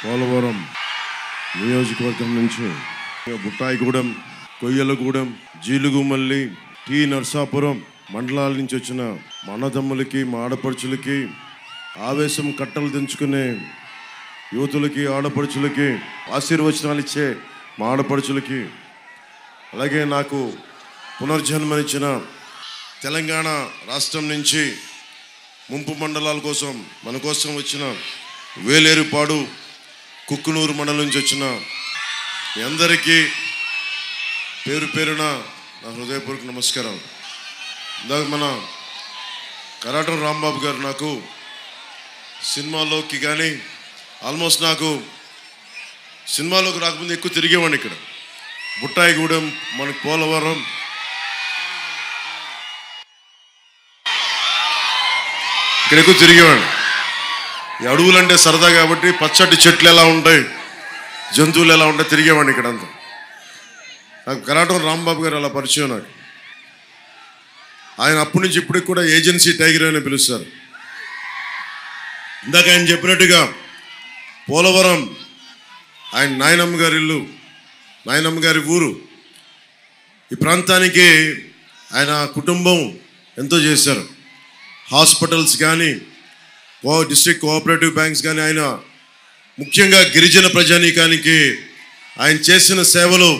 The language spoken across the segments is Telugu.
పోలవరం నియోజకవర్గం నుంచి బుట్టాయిగూడెం కొయ్యలగూడెం జీలుగుమల్లి టి నర్సాపురం మండలాల నుంచి వచ్చిన మా అన్నదమ్ములకి మా ఆడపడుచులకి ఆవేశం కట్టలు తెంచుకునే యువతులకి ఆడపడుచులకి ఆశీర్వచనాలు ఇచ్చే మా ఆడపడుచులకి అలాగే నాకు పునర్జన్మనిచ్చిన తెలంగాణ రాష్ట్రం నుంచి ముంపు మండలాల కోసం మన కోసం వచ్చిన వేలేరుపాడు కుక్కునూరు మండలం నుంచి వచ్చిన మీ అందరికీ పేరు పేరున నా హృదయపూర్వక నమస్కారం ఇందాక మన కరాటం రాంబాబు గారు నాకు సినిమాలోకి కానీ ఆల్మోస్ట్ నాకు సినిమాలోకి రాకముందు ఎక్కువ తిరిగేవాడిని ఇక్కడ. బుట్టాయిగూడెం మనకి పోలవరం. ఇక్కడ ఎక్కువ తిరిగేవాడిని. ఈ అడవులు అంటే సరదా కాబట్టి పచ్చటి చెట్లు ఎలా ఉంటాయి జంతువులు ఎలా ఉంటాయి తిరిగేవాడిని ఇక్కడంతా నాకు కరాటం రాంబాబు గారు అలా పరిచయం నాకు. ఆయన అప్పటి నుంచి ఇప్పటికి కూడా ఏజెన్సీ టైగర్ అని పిలుస్తారు. ఇందాక ఆయన చెప్పినట్టుగా పోలవరం ఆయన నాయనమ్మ గారి ఇల్లు నాయనమ్మ గారి ఊరు. ఈ ప్రాంతానికి ఆయన కుటుంబం ఎంతో చేశారు. హాస్పిటల్స్ కానీ కో డిస్ట్రిక్ట్ కోఆపరేటివ్ బ్యాంక్స్ కానీ ఆయన ముఖ్యంగా గిరిజన ప్రజానీకానికి ఆయన చేసిన సేవలు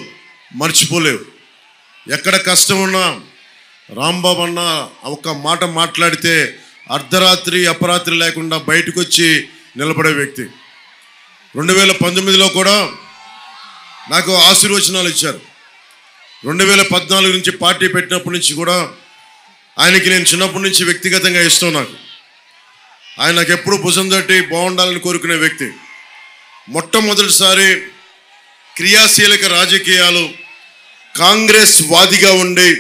మర్చిపోలేవు. ఎక్కడ కష్టం ఉన్నా రాంబాబు అన్న ఒక మాట మాట్లాడితే అర్ధరాత్రి అపరాత్రి లేకుండా బయటకు వచ్చి నిలబడే వ్యక్తి. రెండు వేల పంతొమ్మిదిలో కూడా నాకు ఆశీర్వచనాలు ఇచ్చారు. రెండు వేల పద్నాలుగు నుంచి పార్టీ పెట్టినప్పటి నుంచి కూడా ఆయనకి నేను చిన్నప్పటి నుంచి వ్యక్తిగతంగా ఇష్టం నాకు. ఆయన నాకు ఎప్పుడు భుజం తట్టి బాగుండాలని కోరుకునే వ్యక్తి. మొట్టమొదటిసారి క్రియాశీలక రాజకీయాలు కాంగ్రెస్ వాదిగా ఉండి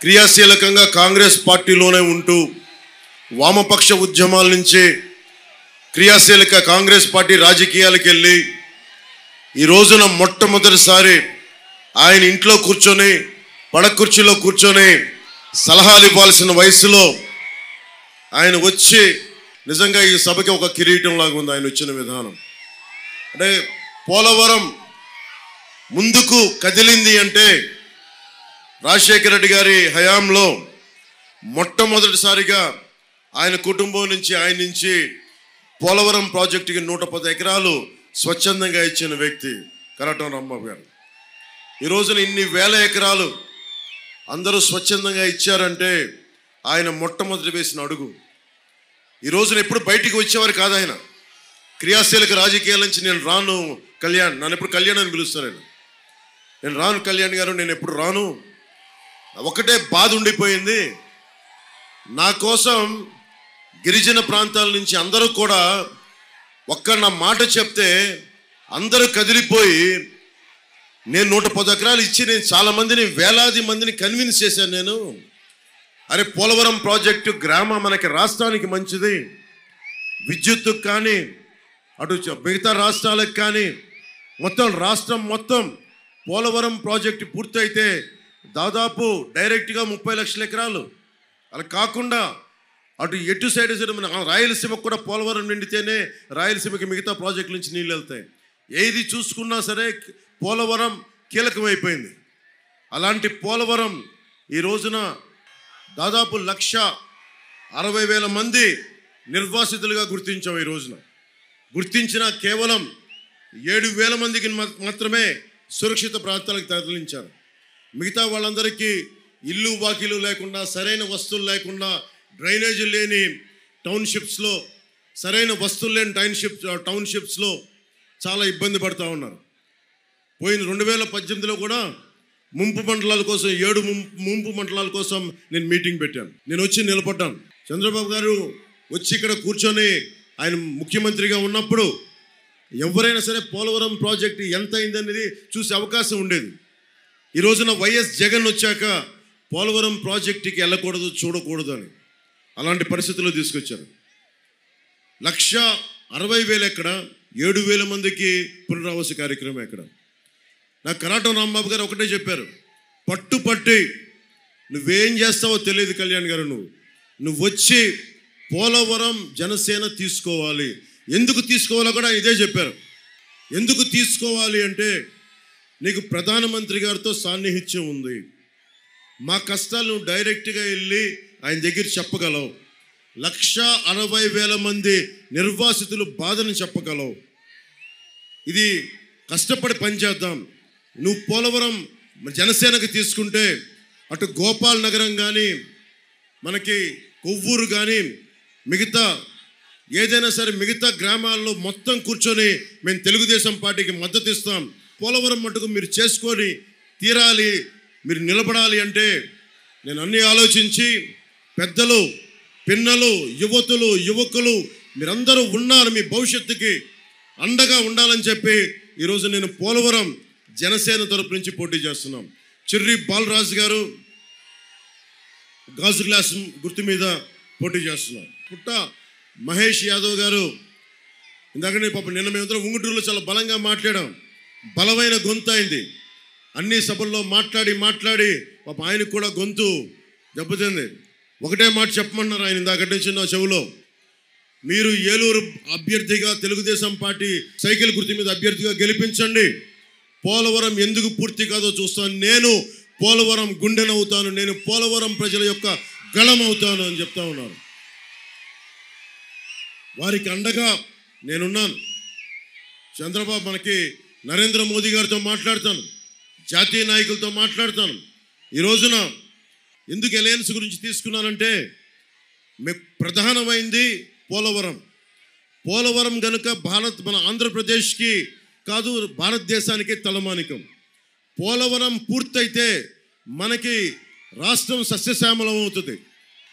క్రియాశీలకంగా కాంగ్రెస్ పార్టీలోనే ఉంటూ వామపక్ష ఉద్యమాల నుంచి క్రియాశీలక కాంగ్రెస్ పార్టీ రాజకీయాలకు వెళ్ళి ఈ రోజున మొట్టమొదటిసారి ఆయన ఇంట్లో కూర్చొని పడకుర్చీలో కూర్చొని సలహాలు ఇవ్వాల్సిన వయసులో ఆయన వచ్చి నిజంగా ఈ సభకి ఒక కిరీటం లాగా ఉంది ఆయన వచ్చిన విధానం. అంటే పోలవరం ముందుకు కదిలింది అంటే రాజశేఖర రెడ్డి గారి హయాంలో మొట్టమొదటిసారిగా ఆయన కుటుంబం నుంచి ఆయన నుంచి పోలవరం ప్రాజెక్టుకి నూట పది ఎకరాలు స్వచ్ఛందంగా ఇచ్చిన వ్యక్తి కరటం రాంబాబు గారు. ఈ రోజున ఇన్ని వేల ఎకరాలు అందరూ స్వచ్ఛందంగా ఇచ్చారంటే ఆయన మొట్టమొదటి వేసిన అడుగు. ఈ రోజున ఎప్పుడు బయటికి వచ్చేవారు కాదు ఆయన. క్రియాశీలక రాజకీయాల నుంచి నేను రాను కళ్యాణ్. నన్ను ఎప్పుడు కళ్యాణ్ అని పిలుస్తారు నేను రాను కళ్యాణ్ గారు నేను ఎప్పుడు రాను. ఒకటే బాధ ఉండిపోయింది. నా కోసం గిరిజన ప్రాంతాల నుంచి అందరూ కూడా ఒక్క నా మాట చెప్తే అందరూ కదిలిపోయి నేను నూట పది ఎకరాలు ఇచ్చి నేను చాలా మందిని వేలాది మందిని కన్విన్స్ చేశాను నేను. అరే పోలవరం ప్రాజెక్టు గ్రామ మనకి రాష్ట్రానికి మంచిది. విద్యుత్తుకు కానీ అటు మిగతా రాష్ట్రాలకు కానీ మొత్తం రాష్ట్రం మొత్తం పోలవరం ప్రాజెక్టు పూర్తయితే దాదాపు డైరెక్ట్గా ముప్పై లక్షల ఎకరాలు. అలా కాకుండా అటు ఎటు సైడ్ మన రాయలసీమకు కూడా పోలవరం నిండితేనే రాయలసీమకి మిగతా ప్రాజెక్టు నుంచి నీళ్ళు వెళ్తాయి. ఏది చూసుకున్నా సరే పోలవరం కీలకమైపోయింది. అలాంటి పోలవరం ఈ రోజున దాదాపు లక్ష అరవై వేల మంది నిర్వాసితులుగా గుర్తించాం ఈ రోజున. గుర్తించిన కేవలం ఏడు వేల మందికి మాత్రమే సురక్షిత ప్రాంతాలకు తరలించారు. మిగతా వాళ్ళందరికీ ఇల్లు బాకీలు లేకుండా సరైన వస్తువులు లేకుండా డ్రైనేజీ లేని టౌన్షిప్స్లో సరైన వస్తువులు లేని టౌన్షిప్ టౌన్షిప్స్లో చాలా ఇబ్బంది పడుతూ ఉన్నారు. పోయిన రెండు వేల పద్దెనిమిదిలో కూడా ముంపు మండలాల కోసం ఏడు ముంపు మండలాల కోసం నేను మీటింగ్ పెట్టాను. నేను వచ్చి నిలబడ్డాను. చంద్రబాబు గారు వచ్చి ఇక్కడ కూర్చొని ఆయన ముఖ్యమంత్రిగా ఉన్నప్పుడు ఎవరైనా సరే పోలవరం ప్రాజెక్టు ఎంత అయిందనేది చూసే అవకాశం ఉండేది. ఈ రోజున వైఎస్ జగన్ వచ్చాక పోలవరం ప్రాజెక్టుకి వెళ్ళకూడదు చూడకూడదు అని అలాంటి పరిస్థితుల్లో తీసుకొచ్చారు. లక్ష అరవై వేలు ఎక్కడ? ఏడు వేల మందికి పునరావాస కార్యక్రమం ఎక్కడ? నాకు కరాటం రాంబాబు గారు ఒకటే చెప్పారు పట్టు పట్టి నువ్వేం చేస్తావో తెలియదు కళ్యాణ్ గారు నువ్వు. నువ్వు వచ్చి పోలవరం జనసేన తీసుకోవాలి. ఎందుకు తీసుకోవాలో కూడా ఇదే చెప్పారు. ఎందుకు తీసుకోవాలి అంటే నీకు ప్రధానమంత్రి గారితో సాన్నిహిత్యం ఉంది. మా కష్టాలు నువ్వు డైరెక్ట్గా వెళ్ళి ఆయన దగ్గర చెప్పగలవు. లక్ష అరవై వేల మంది నిర్వాసితులు బాధను చెప్పగలవు. ఇది కష్టపడి పనిచేద్దాం. నువ్వు పోలవరం జనసేనకి తీసుకుంటే అటు గోపాల్ నగరం కానీ మనకి కొవ్వూరు కానీ మిగతా ఏదైనా సరే మిగతా గ్రామాల్లో మొత్తం కూర్చొని మేము తెలుగుదేశం పార్టీకి మద్దతు ఇస్తాం. పోలవరం మటుకు మీరు చేసుకొని తీరాలి మీరు నిలబడాలి అంటే నేను అన్ని ఆలోచించి పెద్దలు పిన్నలు యువతులు యువకులు మీరందరూ ఉన్నారు మీ భవిష్యత్తుకి అండగా ఉండాలని చెప్పి ఈరోజు నేను పోలవరం జనసేన తరపు నుంచి పోటీ చేస్తున్నాం. చిర్రి బాలరాజు గారు గాజు గ్లాస్ గుర్తు మీద పోటీ చేస్తున్నాం పుట్ట మహేష్ యాదవ్ గారు ఇందాకనే పాపం నిన్న మేమందరం ఉంగుటూరులో చాలా బలంగా మాట్లాడాం. బలమైన గొంతు అయింది. అన్ని సభల్లో మాట్లాడి మాట్లాడి పాపం ఆయనకు కూడా గొంతు దెబ్బతింది. ఒకటే మాట చెప్పమన్నారు ఆయన ఇందాక నుంచి నా చెవులో. మీరు ఏలూరు అభ్యర్థిగా తెలుగుదేశం పార్టీ సైకిల్ గుర్తు మీద అభ్యర్థిగా గెలిపించండి. పోలవరం ఎందుకు పూర్తి కాదో చూస్తాను. నేను పోలవరం గుండెనవుతాను నేను పోలవరం ప్రజల యొక్క గళమవుతాను అని చెప్తా ఉన్నారు. వారికి అండగా నేనున్నాను. చంద్రబాబు మనకి నరేంద్ర మోదీ గారితో మాట్లాడతాను. జాతీయ నాయకులతో మాట్లాడతాను. ఈ రోజున ఎందుకు ఎలయన్స్ గురించి తీసుకున్నానంటే మే- ప్రధానమైంది పోలవరం. పోలవరం కనుక భారత్ మన ఆంధ్రప్రదేశ్కి కాదు భారతదేశానికి తలమానికం. పోలవరం పూర్తయితే మనకి రాష్ట్రం సస్యశ్యామలం అవుతుంది.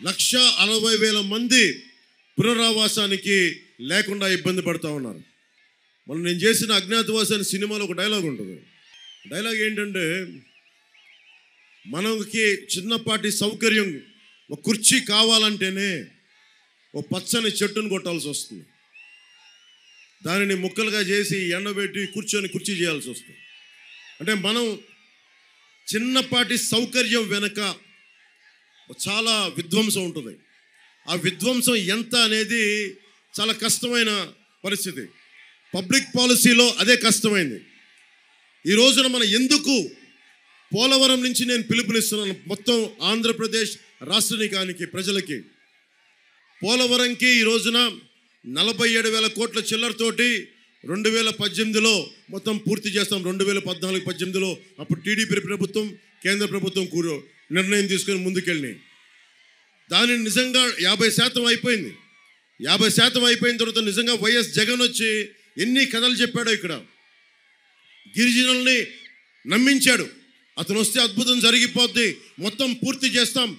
లక్ష అరవై వేల మంది పునరావాసానికి లేకుండా ఇబ్బంది పడుతూ ఉన్నారు. మనం నేను చేసిన అజ్ఞాతవాస అనే సినిమాలో ఒక డైలాగ్ ఉంటుంది. డైలాగ్ ఏంటంటే మనకి చిన్నపాటి సౌకర్యం ఒక కుర్చీ కావాలంటేనే ఓ పచ్చని చెట్టును కొట్టాల్సి వస్తుంది. దానిని ముక్కలుగా చేసి ఎండబెట్టి కూర్చొని కుర్చీ చేయాల్సి వస్తుంది. అంటే మనం చిన్నపాటి సౌకర్యం వెనక చాలా విధ్వంసం ఉంటుంది. ఆ విధ్వంసం ఎంత అనేది చాలా కష్టమైన పరిస్థితి. పబ్లిక్ పాలసీలో అదే కష్టమైంది. ఈ రోజున మనం ఎందుకు పోలవరం నుంచి నేను పిలుపునిస్తున్నాను? మొత్తం ఆంధ్రప్రదేశ్ రాష్ట్రానికానికి ప్రజలకి. పోలవరంకి ఈ రోజున నలభై ఏడు వేల కోట్ల చిల్లరతోటి రెండు వేల పద్దెనిమిదిలో మొత్తం పూర్తి చేస్తాం. రెండు వేల పద్నాలుగు పద్దెనిమిదిలో అప్పుడు టీడీపీ ప్రభుత్వం కేంద్ర ప్రభుత్వం కూర నిర్ణయం తీసుకొని ముందుకెళ్ళినాయి. దాని నిజంగా యాభై శాతం అయిపోయింది. యాభై శాతం అయిపోయిన తర్వాత నిజంగా వైఎస్ జగన్ వచ్చి ఎన్ని కథలు చెప్పాడో ఇక్కడ. గిరిజనుల్ని నమ్మించాడు. అతను వస్తే అద్భుతం జరిగిపోద్ది. మొత్తం పూర్తి చేస్తాం.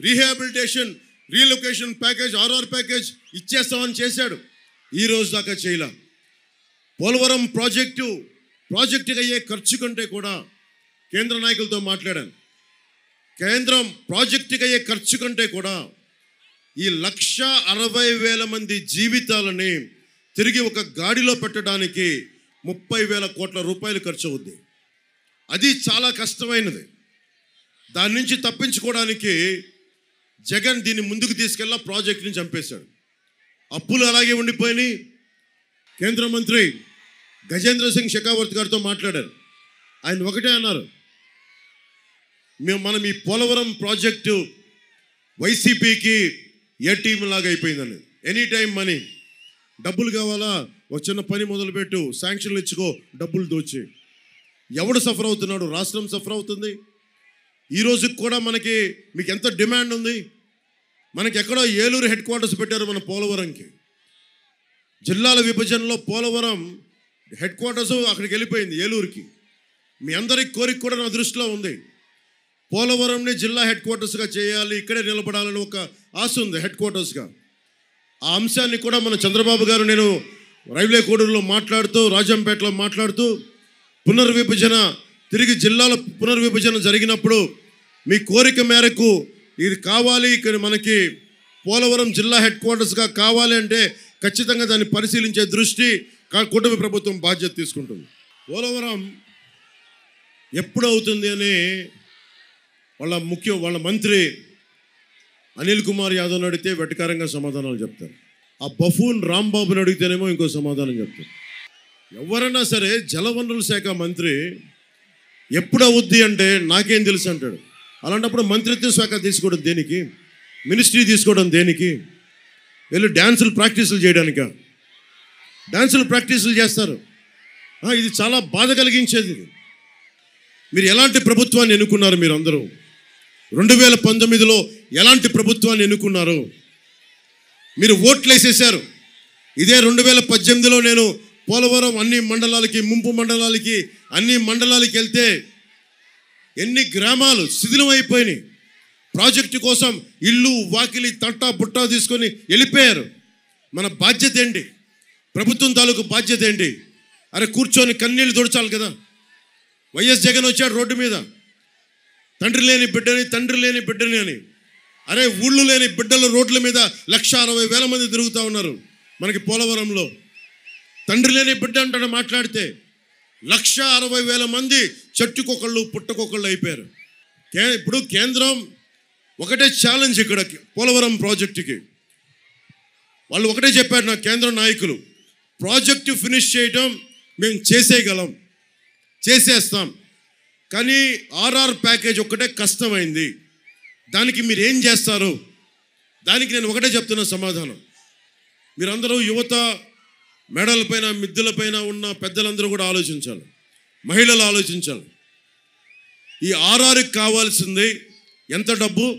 Rehabilitation relocation package R R package ఇచ్చేస్తామని చేశాడు. ఈ రోజు దాకా చేయలే. పోలవరం ప్రాజెక్టు ప్రాజెక్టుకి అయ్యే ఖర్చు కంటే కూడా కేంద్ర నాయకులతో మాట్లాడాను. కేంద్రం ప్రాజెక్టుకి అయ్యే ఖర్చు కంటే కూడా ఈ లక్ష అరవై వేల మంది జీవితాలని తిరిగి ఒక గాడిలో పెట్టడానికి ముప్పై వేల కోట్ల రూపాయలు ఖర్చు అవుద్ది. అది చాలా కష్టమైనది. దాని నుంచి తప్పించుకోవడానికి జగన్ దీన్ని ముందుకు తీసుకెళ్ళా ప్రాజెక్ట్ని చంపేశాడు. అప్పులు అలాగే ఉండిపోయినాయి. కేంద్ర మంత్రి గజేంద్ర సింగ్ షెకావర్త్ గారితో మాట్లాడారు. ఆయన ఒకటే అన్నారు మేము మనం ఈ పోలవరం ప్రాజెక్టు వైసీపీకి ఏ టీం లాగా అయిపోయిందని. Any time money. డబ్బులు కావాలా? ఒక చిన్న పని మొదలుపెట్టు. శాంక్షన్లు ఇచ్చుకో. డబ్బులు దోచి. ఎవడు సఫర్ అవుతున్నాడు? రాష్ట్రం సఫర్ అవుతుంది. ఈ రోజుకి కూడా మనకి మీకు ఎంత డిమాండ్ ఉంది? మనకి ఎక్కడో ఏలూరు హెడ్ క్వార్టర్స్ పెట్టారు మన పోలవరంకి. జిల్లాల విభజనలో పోలవరం హెడ్ క్వార్టర్స్ అక్కడికి వెళ్ళిపోయింది ఏలూరుకి. మీ అందరి కోరిక కూడా నా దృష్టిలో ఉంది. పోలవరంని జిల్లా హెడ్ క్వార్టర్స్గా చేయాలి ఇక్కడే నిలబడాలని ఒక ఆశ ఉంది హెడ్ క్వార్టర్స్గా. ఆ అంశాన్ని కూడా మన చంద్రబాబు గారు నేను రైల్వే కోడూరులో మాట్లాడుతూ రాజంపేటలో మాట్లాడుతూ పునర్విభజన తిరిగి జిల్లాల పునర్విభజన జరిగినప్పుడు మీ కోరిక మేరకు ఇది కావాలి ఇక్కడ మనకి పోలవరం జిల్లా హెడ్ క్వార్టర్స్గా కావాలి అంటే ఖచ్చితంగా దాన్ని పరిశీలించే దృష్టి కా- ప్రభుత్వం బాధ్యత తీసుకుంటుంది. పోలవరం ఎప్పుడు అవుతుంది అని వాళ్ళ ముఖ్య వాళ్ళ మంత్రి అనిల్ కుమార్ యాదవ్ని అడిగితే వెటకారంగా సమాధానాలు చెప్తారు. ఆ బఫూన్ రాంబాబుని అడిగితేనేమో ఇంకో సమాధానం చెప్తారు. ఎవరైనా సరే జలవనరుల శాఖ మంత్రి ఎప్పుడు అవుద్ది అంటే నాకేం తెలుసు అంటాడు. అలాంటప్పుడు మంత్రిత్వ శాఖ తీసుకోవడం దేనికి? మినిస్ట్రీ తీసుకోవడం దేనికి? వీళ్ళు డ్యాన్సులు ప్రాక్టీసులు చేయడానిక? డ్యాన్సులు ప్రాక్టీసులు చేస్తారు. ఇది చాలా బాధ కలిగించేది. మీరు ఎలాంటి ప్రభుత్వాన్ని ఎన్నుకున్నారు మీరు అందరూ రెండు వేల పంతొమ్మిదిలో ఎలాంటి ప్రభుత్వాన్ని ఎన్నుకున్నారు? మీరు ఓట్లు వేసేసారు ఇదే రెండు వేల పద్దెనిమిదిలో నేను పోలవరం అన్ని మండలాలకి ముంపు మండలాలకి అన్ని మండలాలకి వెళ్తే ఎన్ని గ్రామాలు శిథిలమైపోయినాయి. ప్రాజెక్టు కోసం ఇల్లు వాకిలి తట్టా బుట్టా తీసుకొని వెళ్ళిపోయారు. మన బాధ్యత ఏంటి? ప్రభుత్వం తాలూకు బాధ్యత ఏంటి? అరే కూర్చొని కన్నీళ్ళు దొడచాలి కదా. వైఎస్ జగన్ వచ్చాడు రోడ్డు మీద. తండ్రి లేని బిడ్డని తండ్రి లేని బిడ్డని అని. అరే ఊళ్ళు లేని బిడ్డలు రోడ్ల మీద లక్ష అరవై వేల మంది తిరుగుతూ ఉన్నారు మనకి పోలవరంలో. తండ్రి లేని బిడ్డ అంటాడు మాట్లాడితే. లక్ష అరవై వేల మంది చెట్టుకొకళ్ళు పుట్టకొకళ్ళు అయిపోయారు. కే ఇప్పుడు కేంద్రం ఒకటే ఛాలెంజ్ ఇక్కడ పోలవరం ప్రాజెక్టుకి వాళ్ళు ఒకటే చెప్పారు నా కేంద్ర నాయకులు ప్రాజెక్టు ఫినిష్ చేయటం మేము చేసేయగలం చేసేస్తాం. కానీ ఆర్ఆర్ ప్యాకేజ్ ఒక్కటే కష్టమైంది. దానికి మీరు ఏం చేస్తారు? దానికి నేను ఒకటే చెప్తున్న సమాధానం. మీరందరూ యువత మెడలపైన మిద్దెలపైన ఉన్న పెద్దలందరూ కూడా ఆలోచించాలి. మహిళలు ఆలోచించాలి. ఈ ఆర్ఆర్కి కావాల్సింది ఎంత డబ్బు?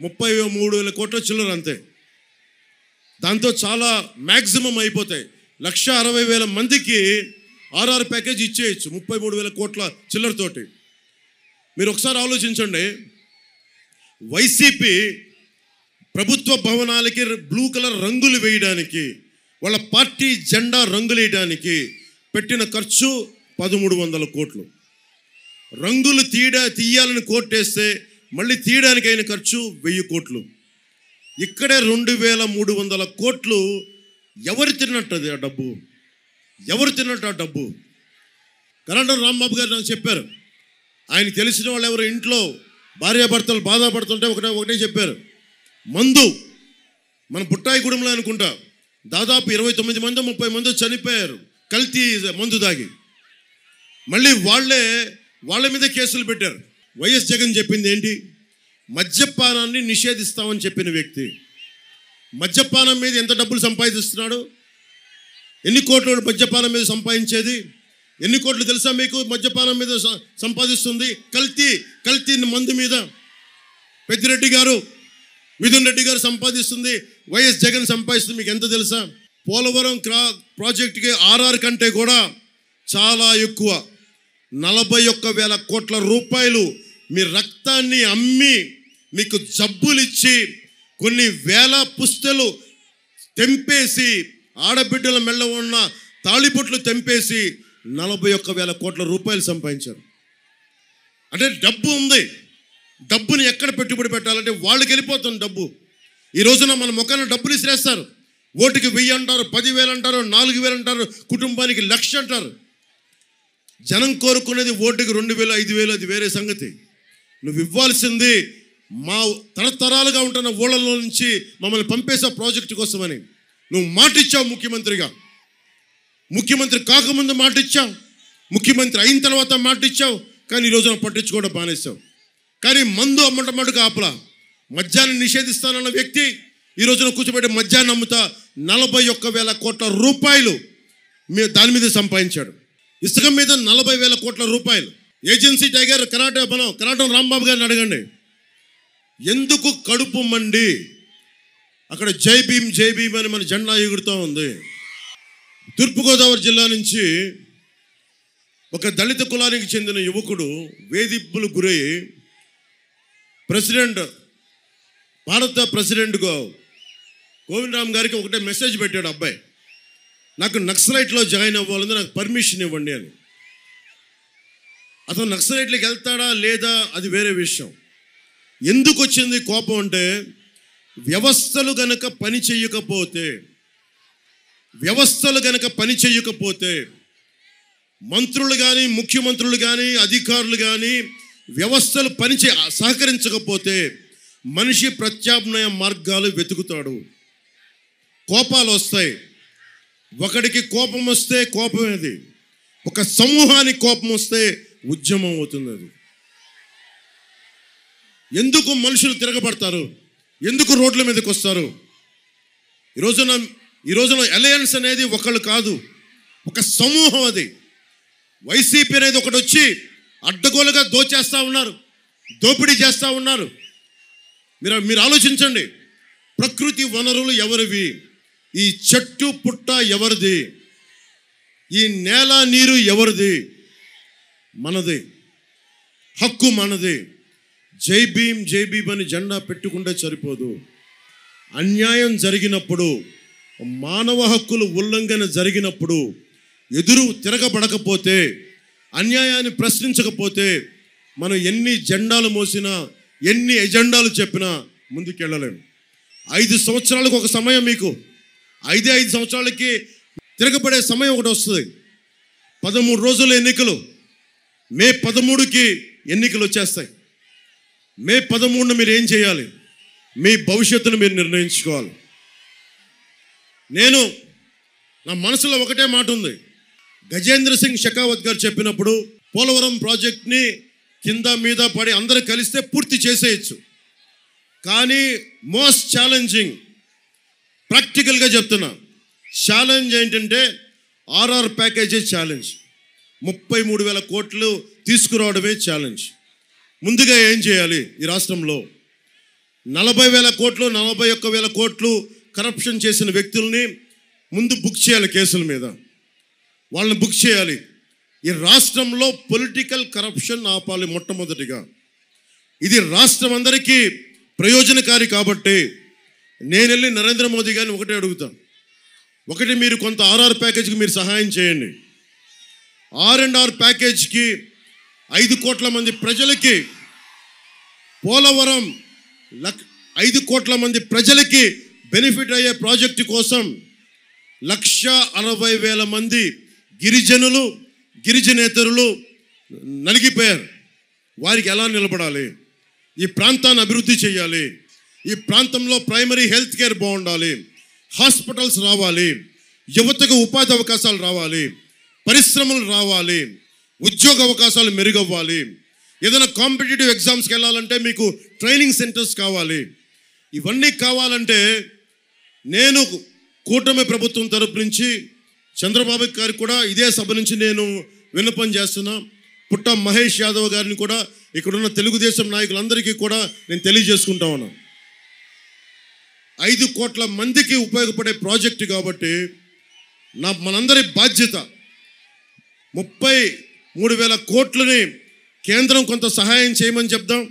ముప్పై మూడు వేల కోట్ల చిల్లర అంతే. దాంతో చాలా మ్యాక్సిమం అయిపోతాయి. లక్ష అరవై వేల మందికి ఆర్ఆర్ ప్యాకేజ్ ఇచ్చేయచ్చు ముప్పై మూడు వేల కోట్ల చిల్లరతోటి మీరు ఒకసారి ఆలోచించండి. వైసీపీ ప్రభుత్వ భవనాలకి బ్లూ కలర్ రంగులు వేయడానికి వాళ్ళ పార్టీ జెండా రంగులేయడానికి పెట్టిన ఖర్చు పదమూడు వందల కోట్లు. రంగులు తీయడా తీయాలని కోర్టేస్తే మళ్ళీ తీయడానికి అయిన ఖర్చు వెయ్యి కోట్లు. ఇక్కడే రెండు వేల మూడు వందల కోట్లు ఎవరు తిన్నట్టు అది ఆ డబ్బు? ఎవరు తిన్నట్టు ఆ డబ్బు? కలెక్టర్ రాంబాబు గారు నాకు చెప్పారు. ఆయన తెలిసిన వాళ్ళు ఎవరు ఇంట్లో భార్యాభర్తలు బాధపడుతుంటే ఒకటే ఒకటే చెప్పారు. మందు మన బుట్టాయిగూడెంలో అనుకుంటా. దాదాపు ఇరవై తొమ్మిది మంది ముప్పై మంది చనిపోయారు. కల్తీ మందు దాగి మళ్ళీ వాళ్ళే వాళ్ళ మీద కేసులు పెట్టారు. వైఎస్ జగన్ చెప్పింది ఏంటి? మద్యపానాన్ని నిషేధిస్తామని చెప్పిన వ్యక్తి. మద్యపానం మీద ఎంత డబ్బులు సంపాదిస్తున్నాడు? ఎన్ని కోట్లు మద్యపానం మీద సంపాదించేది? ఎన్ని కోట్లు తెలుసా మీకు? మద్యపానం మీద సంపాదిస్తుంది కల్తీ కల్తీ మందు మీద. పెద్దిరెడ్డి గారు మిథున్ రెడ్డి గారు సంపాదిస్తుంది వైఎస్ జగన్ సంపాదిస్తుంది మీకు ఎంత తెలుసా? పోలవరం క్రా ప్రాజెక్టుకి ఆర్ఆర్ కంటే కూడా చాలా ఎక్కువ. నలభై ఒక్క వేల కోట్ల రూపాయలు మీ రక్తాన్ని అమ్మి మీకు జబ్బులు ఇచ్చి కొన్ని వేల పుస్తలు తెంపేసి ఆడబిడ్డల మెళ్ళ ఉన్న తాళిబొట్లు తెంపేసి నలభై ఒక్క వేల కోట్ల రూపాయలు సంపాదించారు. అంటే డబ్బు ఉంది. డబ్బుని ఎక్కడ పెట్టుబడి పెట్టాలంటే వాళ్ళకి వెళ్ళిపోతుంది డబ్బు. ఈ రోజున మన ముఖాన డబ్బులు ఇసిరేస్తారు. ఓటుకి వెయ్యి అంటారు పదివేలు అంటారు నాలుగు వేలు అంటారు కుటుంబానికి లక్ష అంటారు. జనం కోరుకునేది ఓటుకి రెండు వేలు ఐదు వేలు అది వేరే సంగతి. నువ్వు ఇవ్వాల్సింది మా తరతరాలుగా ఉంటున్న ఊళ్ళలో నుంచి మమ్మల్ని పంపేసే ప్రాజెక్టు కోసమని. నువ్వు మాటిచ్చావు ముఖ్యమంత్రిగా. ముఖ్యమంత్రి కాకముందు మాటిచ్చావు. ముఖ్యమంత్రి అయిన తర్వాత మాటిచ్చావు. కానీ ఈ రోజున పట్టించుకోవడం బానేసావు కానీ మందు అమ్మటం మటుకు ఆపలా. మద్యాన్ని నిషేధిస్తానన్న వ్యక్తి ఈ రోజున కూర్చోబెట్టి మద్యాన్ని అమ్ముతా నలభై ఒక్క వేల కోట్ల రూపాయలు మీ దాని మీద సంపాదించాడు. ఇసుక మీద నలభై వేల కోట్ల రూపాయలు. ఏజెన్సీ టైగర్ కరాటే బలం కరాటం రాంబాబు గారిని అడగండి. ఎందుకు కడుపు మండి? అక్కడ జై భీమ్ జై భీమ్ అని మన జెండా ఎగురుతూ ఉంది. తూర్పుగోదావరి జిల్లా నుంచి ఒక దళిత కులానికి చెందిన యువకుడు వేధింపులు గురై ప్రెసిడెంట్ భారత ప్రెసిడెంట్గా కోవిందరామ్ గారికి ఒకటే మెసేజ్ పెట్టాడు అబ్బాయి. నాకు నక్సలైట్లో జాయిన్ అవ్వాలని నాకు పర్మిషన్ ఇవ్వండి అని. అతను నక్సలైట్లోకి వెళ్తాడా లేదా అది వేరే విషయం. ఎందుకు వచ్చింది కోపం అంటే వ్యవస్థలు గనక పని చేయకపోతే వ్యవస్థలు గనక పని చేయకపోతే మంత్రులు కానీ ముఖ్యమంత్రులు కానీ అధికారులు కానీ వ్యవస్థలు పని చే సహకరించకపోతే మనిషి ప్రత్యామ్నాయ మార్గాలు వెతుకుతాడు. కోపాలు వస్తాయి. ఒకడికి కోపం వస్తే కోపం అది ఒక సమూహానికి కోపం వస్తే ఉద్యమం అవుతుంది అది. ఎందుకు మనుషులు తిరగబడతారు? ఎందుకు రోడ్ల మీదకి వస్తారు? ఈ రోజున ఈ రోజున అలయన్స్ అనేది ఒకళ్ళు కాదు. ఒక సమూహం అది. వైసీపీ అనేది ఒకటి వచ్చి అడ్డగోలుగా దోచేస్తూ ఉన్నారు. దోపిడీ చేస్తూ ఉన్నారు. మీరు మీరు ఆలోచించండి. ప్రకృతి వనరులు ఎవరివి? ఈ చెట్టు పుట్ట ఎవరిది? ఈ నేల నీరు ఎవరిది? మనది. హక్కు మనది. జై భీమ్ జై భీమ్ అని జెండా పెట్టుకుంటే సరిపోదు. అన్యాయం జరిగినప్పుడు మానవ హక్కులు ఉల్లంఘన జరిగినప్పుడు ఎదురు తిరగబడకపోతే అన్యాయాన్ని ప్రశ్నించకపోతే మనం ఎన్ని జెండాలు మోసినా ఎన్ని ఎజెండాలు చెప్పినా ముందుకెళ్ళలేము. ఐదు సంవత్సరాలకు ఒక సమయం మీకు. ఐదే ఐదు సంవత్సరాలకి తిరగబడే సమయం ఒకటి వస్తుంది. పదమూడు రోజుల ఎన్నికలు. మే పదమూడుకి ఎన్నికలు వచ్చేస్తాయి. మే పదమూడున మీరు ఏం చేయాలి? మీ భవిష్యత్తును మీరు నిర్ణయించుకోవాలి. నేను నా మనసులో ఒకటే మాట ఉంది. గజేంద్ర సింగ్ షెకావత్ గారు చెప్పినప్పుడు పోలవరం ప్రాజెక్ట్ని కింద మీద పడి అందరు కలిస్తే పూర్తి చేసేయచ్చు. కానీ మోస్ట్ ఛాలెంజింగ్ ప్రాక్టికల్గా చెప్తున్నా ఛాలెంజ్ ఏంటంటే ఆర్ఆర్ ప్యాకేజీ ఛాలెంజ్. ముప్పై మూడు వేల కోట్లు తీసుకురావడమే ఛాలెంజ్. ముందుగా ఏం చేయాలి ఈ రాష్ట్రంలో? నలభై వేల కోట్లు నలభై ఒక్క వేల కోట్లు కరప్షన్ చేసిన వ్యక్తుల్ని ముందు బుక్ చేయాలి కేసుల మీద. వాళ్ళని బుక్ చేయాలి. ఈ రాష్ట్రంలో పొలిటికల్ కరప్షన్ ఆపాలి మొట్టమొదటిగా. ఇది రాష్ట్రం అందరికీ ప్రయోజనకారి కాబట్టి నేను వెళ్ళి నరేంద్ర మోదీ గారిని ఒకటే అడుగుతాను ఒకటి మీరు కొంత ఆర్ఆర్ ప్యాకేజ్కి మీరు సహాయం చేయండి. ఆర్ అండ్ ఆర్ ప్యాకేజ్కి ఐదు కోట్ల మంది ప్రజలకి పోలవరం లక్ ఐదు కోట్ల మంది ప్రజలకి బెనిఫిట్ అయ్యే ప్రాజెక్టు కోసం లక్ష అరవై వేల మంది గిరిజనులు గిరిజనేతరులు నలిగిపోయారు. వారికి ఎలా నిలబడాలి? ఈ ప్రాంతాన్ని అభివృద్ధి చేయాలి. ఈ ప్రాంతంలో ప్రైమరీ హెల్త్ కేర్ బాగుండాలి. హాస్పిటల్స్ రావాలి. యువతకు ఉపాధి అవకాశాలు రావాలి. పరిశ్రమలు రావాలి. ఉద్యోగ అవకాశాలు మెరుగవ్వాలి. ఏదైనా కాంపిటేటివ్ ఎగ్జామ్స్కి వెళ్ళాలంటే మీకు ట్రైనింగ్ సెంటర్స్ కావాలి. ఇవన్నీ కావాలంటే నేను కూటమి ప్రభుత్వం తరపు నుంచి చంద్రబాబు గారికి కూడా ఇదే సభ నుంచి నేను విన్నపం చేస్తున్నా. పుట్ట మహేష్ యాదవ్ గారిని కూడా ఇక్కడున్న తెలుగుదేశం నాయకులందరికీ కూడా నేను తెలియజేసుకుంటా ఉన్నాను ఐదు కోట్ల మందికి ఉపయోగపడే ప్రాజెక్టు కాబట్టి నా మనందరి బాధ్యత ముప్పై మూడు వేల కోట్లని కేంద్రం కొంత సహాయం చేయమని చెప్దాం.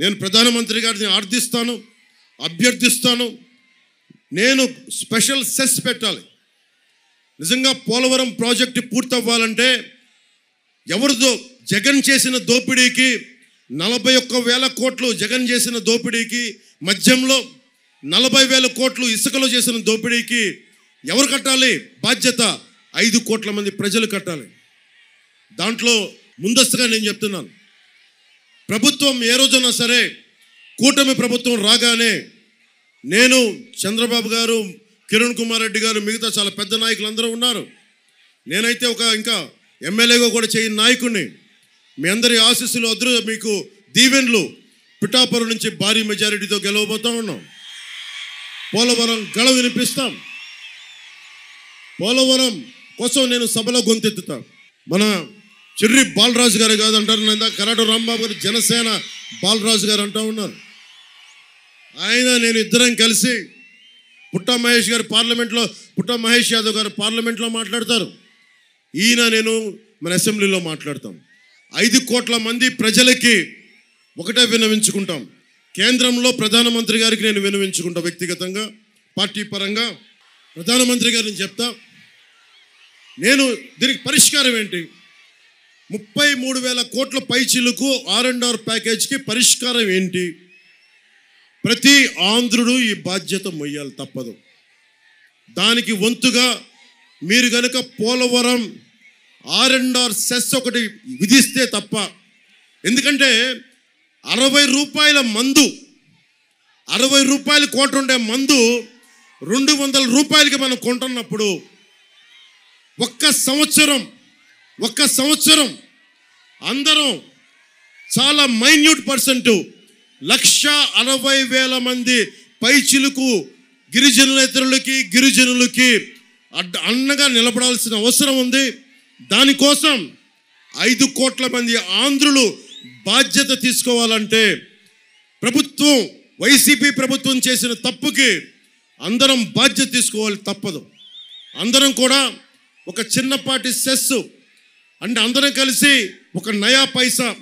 నేను ప్రధానమంత్రి గారిని ఆర్థిస్తాను అభ్యర్థిస్తాను. నేను స్పెషల్ సెస్ పెట్టాలి. నిజంగా పోలవరం ప్రాజెక్టు పూర్తవ్వాలంటే ఎవరిదో జగన్ చేసిన దోపిడీకి నలభై ఒక్క వేల కోట్లు జగన్ చేసిన దోపిడీకి మధ్యంలో నలభై వేల కోట్లు ఇసుకలో చేసిన దోపిడీకి ఎవరు కట్టాలి? బాధ్యత ఐదు కోట్ల మంది ప్రజలు కట్టాలి. దాంట్లో ముందస్తుగా నేను చెప్తున్నాను. ప్రభుత్వం ఏ రోజైనా సరే కూటమి ప్రభుత్వం రాగానే నేను చంద్రబాబు గారు కిరణ్ కుమార్ రెడ్డి గారు మిగతా చాలా పెద్ద నాయకులు అందరూ ఉన్నారు. నేనైతే ఒక ఇంకా ఎమ్మెల్యేగా కూడా చేయని నాయకుడిని మీ అందరి ఆశీస్సులు అదృ మీకు దీవెన్లు పిఠాపురం నుంచి భారీ మెజారిటీతో గెలవబోతా ఉన్నాం. పోలవరం గళ వినిపిస్తాం. పోలవరం కోసం నేను సభలో గొంతెత్తుతా. మన చిర్రి బాలరాజు గారు కాదంటారు నేను కరాటు రాంబాబు గారు జనసేన బాలరాజు గారు అంటూ ఉన్నారు. ఆయన నేను ఇద్దరం కలిసి పుట్ట మహేష్ గారు పార్లమెంట్లో పుట్ట మహేష్ యాదవ్ గారు పార్లమెంట్లో మాట్లాడతారు. ఈయన నేను మన అసెంబ్లీలో మాట్లాడతాం. ఐదు కోట్ల మంది ప్రజలకి ఒకటే విన్నవించుకుంటాం. కేంద్రంలో ప్రధానమంత్రి గారికి నేను విన్నవించుకుంటా వ్యక్తిగతంగా పార్టీ పరంగా. ప్రధానమంత్రి గారిని చెప్తా. నేను దీనికి పరిష్కారం ఏంటి? ముప్పై మూడు వేల కోట్ల పైచీలకు ఆర్ అండ్ ఆర్ ప్యాకేజ్కి పరిష్కారం ఏంటి? ప్రతి ఆంధ్రుడు ఈ బాధ్యత మొయ్యాలి తప్పదు. దానికి వంతుగా మీరు కనుక Polavaram R and R cess ఒకటి విధిస్తే తప్ప ఎందుకంటే అరవై రూపాయల మందు అరవై రూపాయల కోట ఉండే మందు రెండు వందల రూపాయలకి మనం కొంటున్నప్పుడు ఒక్క సంవత్సరం ఒక్క సంవత్సరం అందరం చాలా మైన్యూట్ పర్సెంట్ లక్ష అరవై వేల మంది పైచిలుకు గిరిజనులేతరులకి గిరిజనులకి అడ్డ అన్నగా నిలబడాల్సిన అవసరం ఉంది. దానికోసం ఐదు కోట్ల మంది ఆంధ్రులు బాధ్యత తీసుకోవాలంటే ప్రభుత్వం వైసీపీ ప్రభుత్వం చేసిన తప్పుకి అందరం బాధ్యత తీసుకోవాలి తప్పదు. అందరం కూడా ఒక చిన్నపాటి సెస్ అంటే అందరం కలిసి ఒక నయా పైసా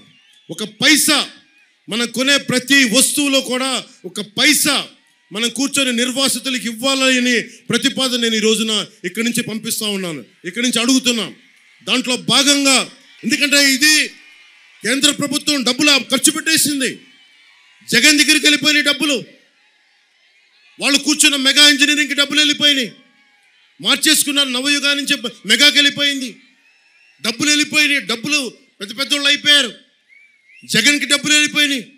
ఒక పైసా మనం కొనే ప్రతి వస్తువులో కూడా ఒక పైసా మనం కూర్చొని నిర్వాసితులకు ఇవ్వాలని ప్రతిపాదన నేను ఈ రోజున ఇక్కడి నుంచి పంపిస్తా ఉన్నాను. ఇక్కడి నుంచి అడుగుతున్నాం. దాంట్లో భాగంగా ఎందుకంటే ఇది కేంద్ర ప్రభుత్వం డబ్బులు ఖర్చు పెట్టేసింది. జగన్ దగ్గరికి వెళ్ళిపోయినాయి డబ్బులు. వాళ్ళు కూర్చున్న మెగా ఇంజనీరింగ్కి డబ్బులు వెళ్ళిపోయినాయి. మార్చేసుకున్నారు నవయుగా నుంచి మెగాకి వెళ్ళిపోయింది. డబ్బులు వెళ్ళిపోయినాయి. డబ్బులు పెద్ద పెద్ద వాళ్ళు అయిపోయారు. జగన్కి డబ్బులు వెళ్ళిపోయినాయి.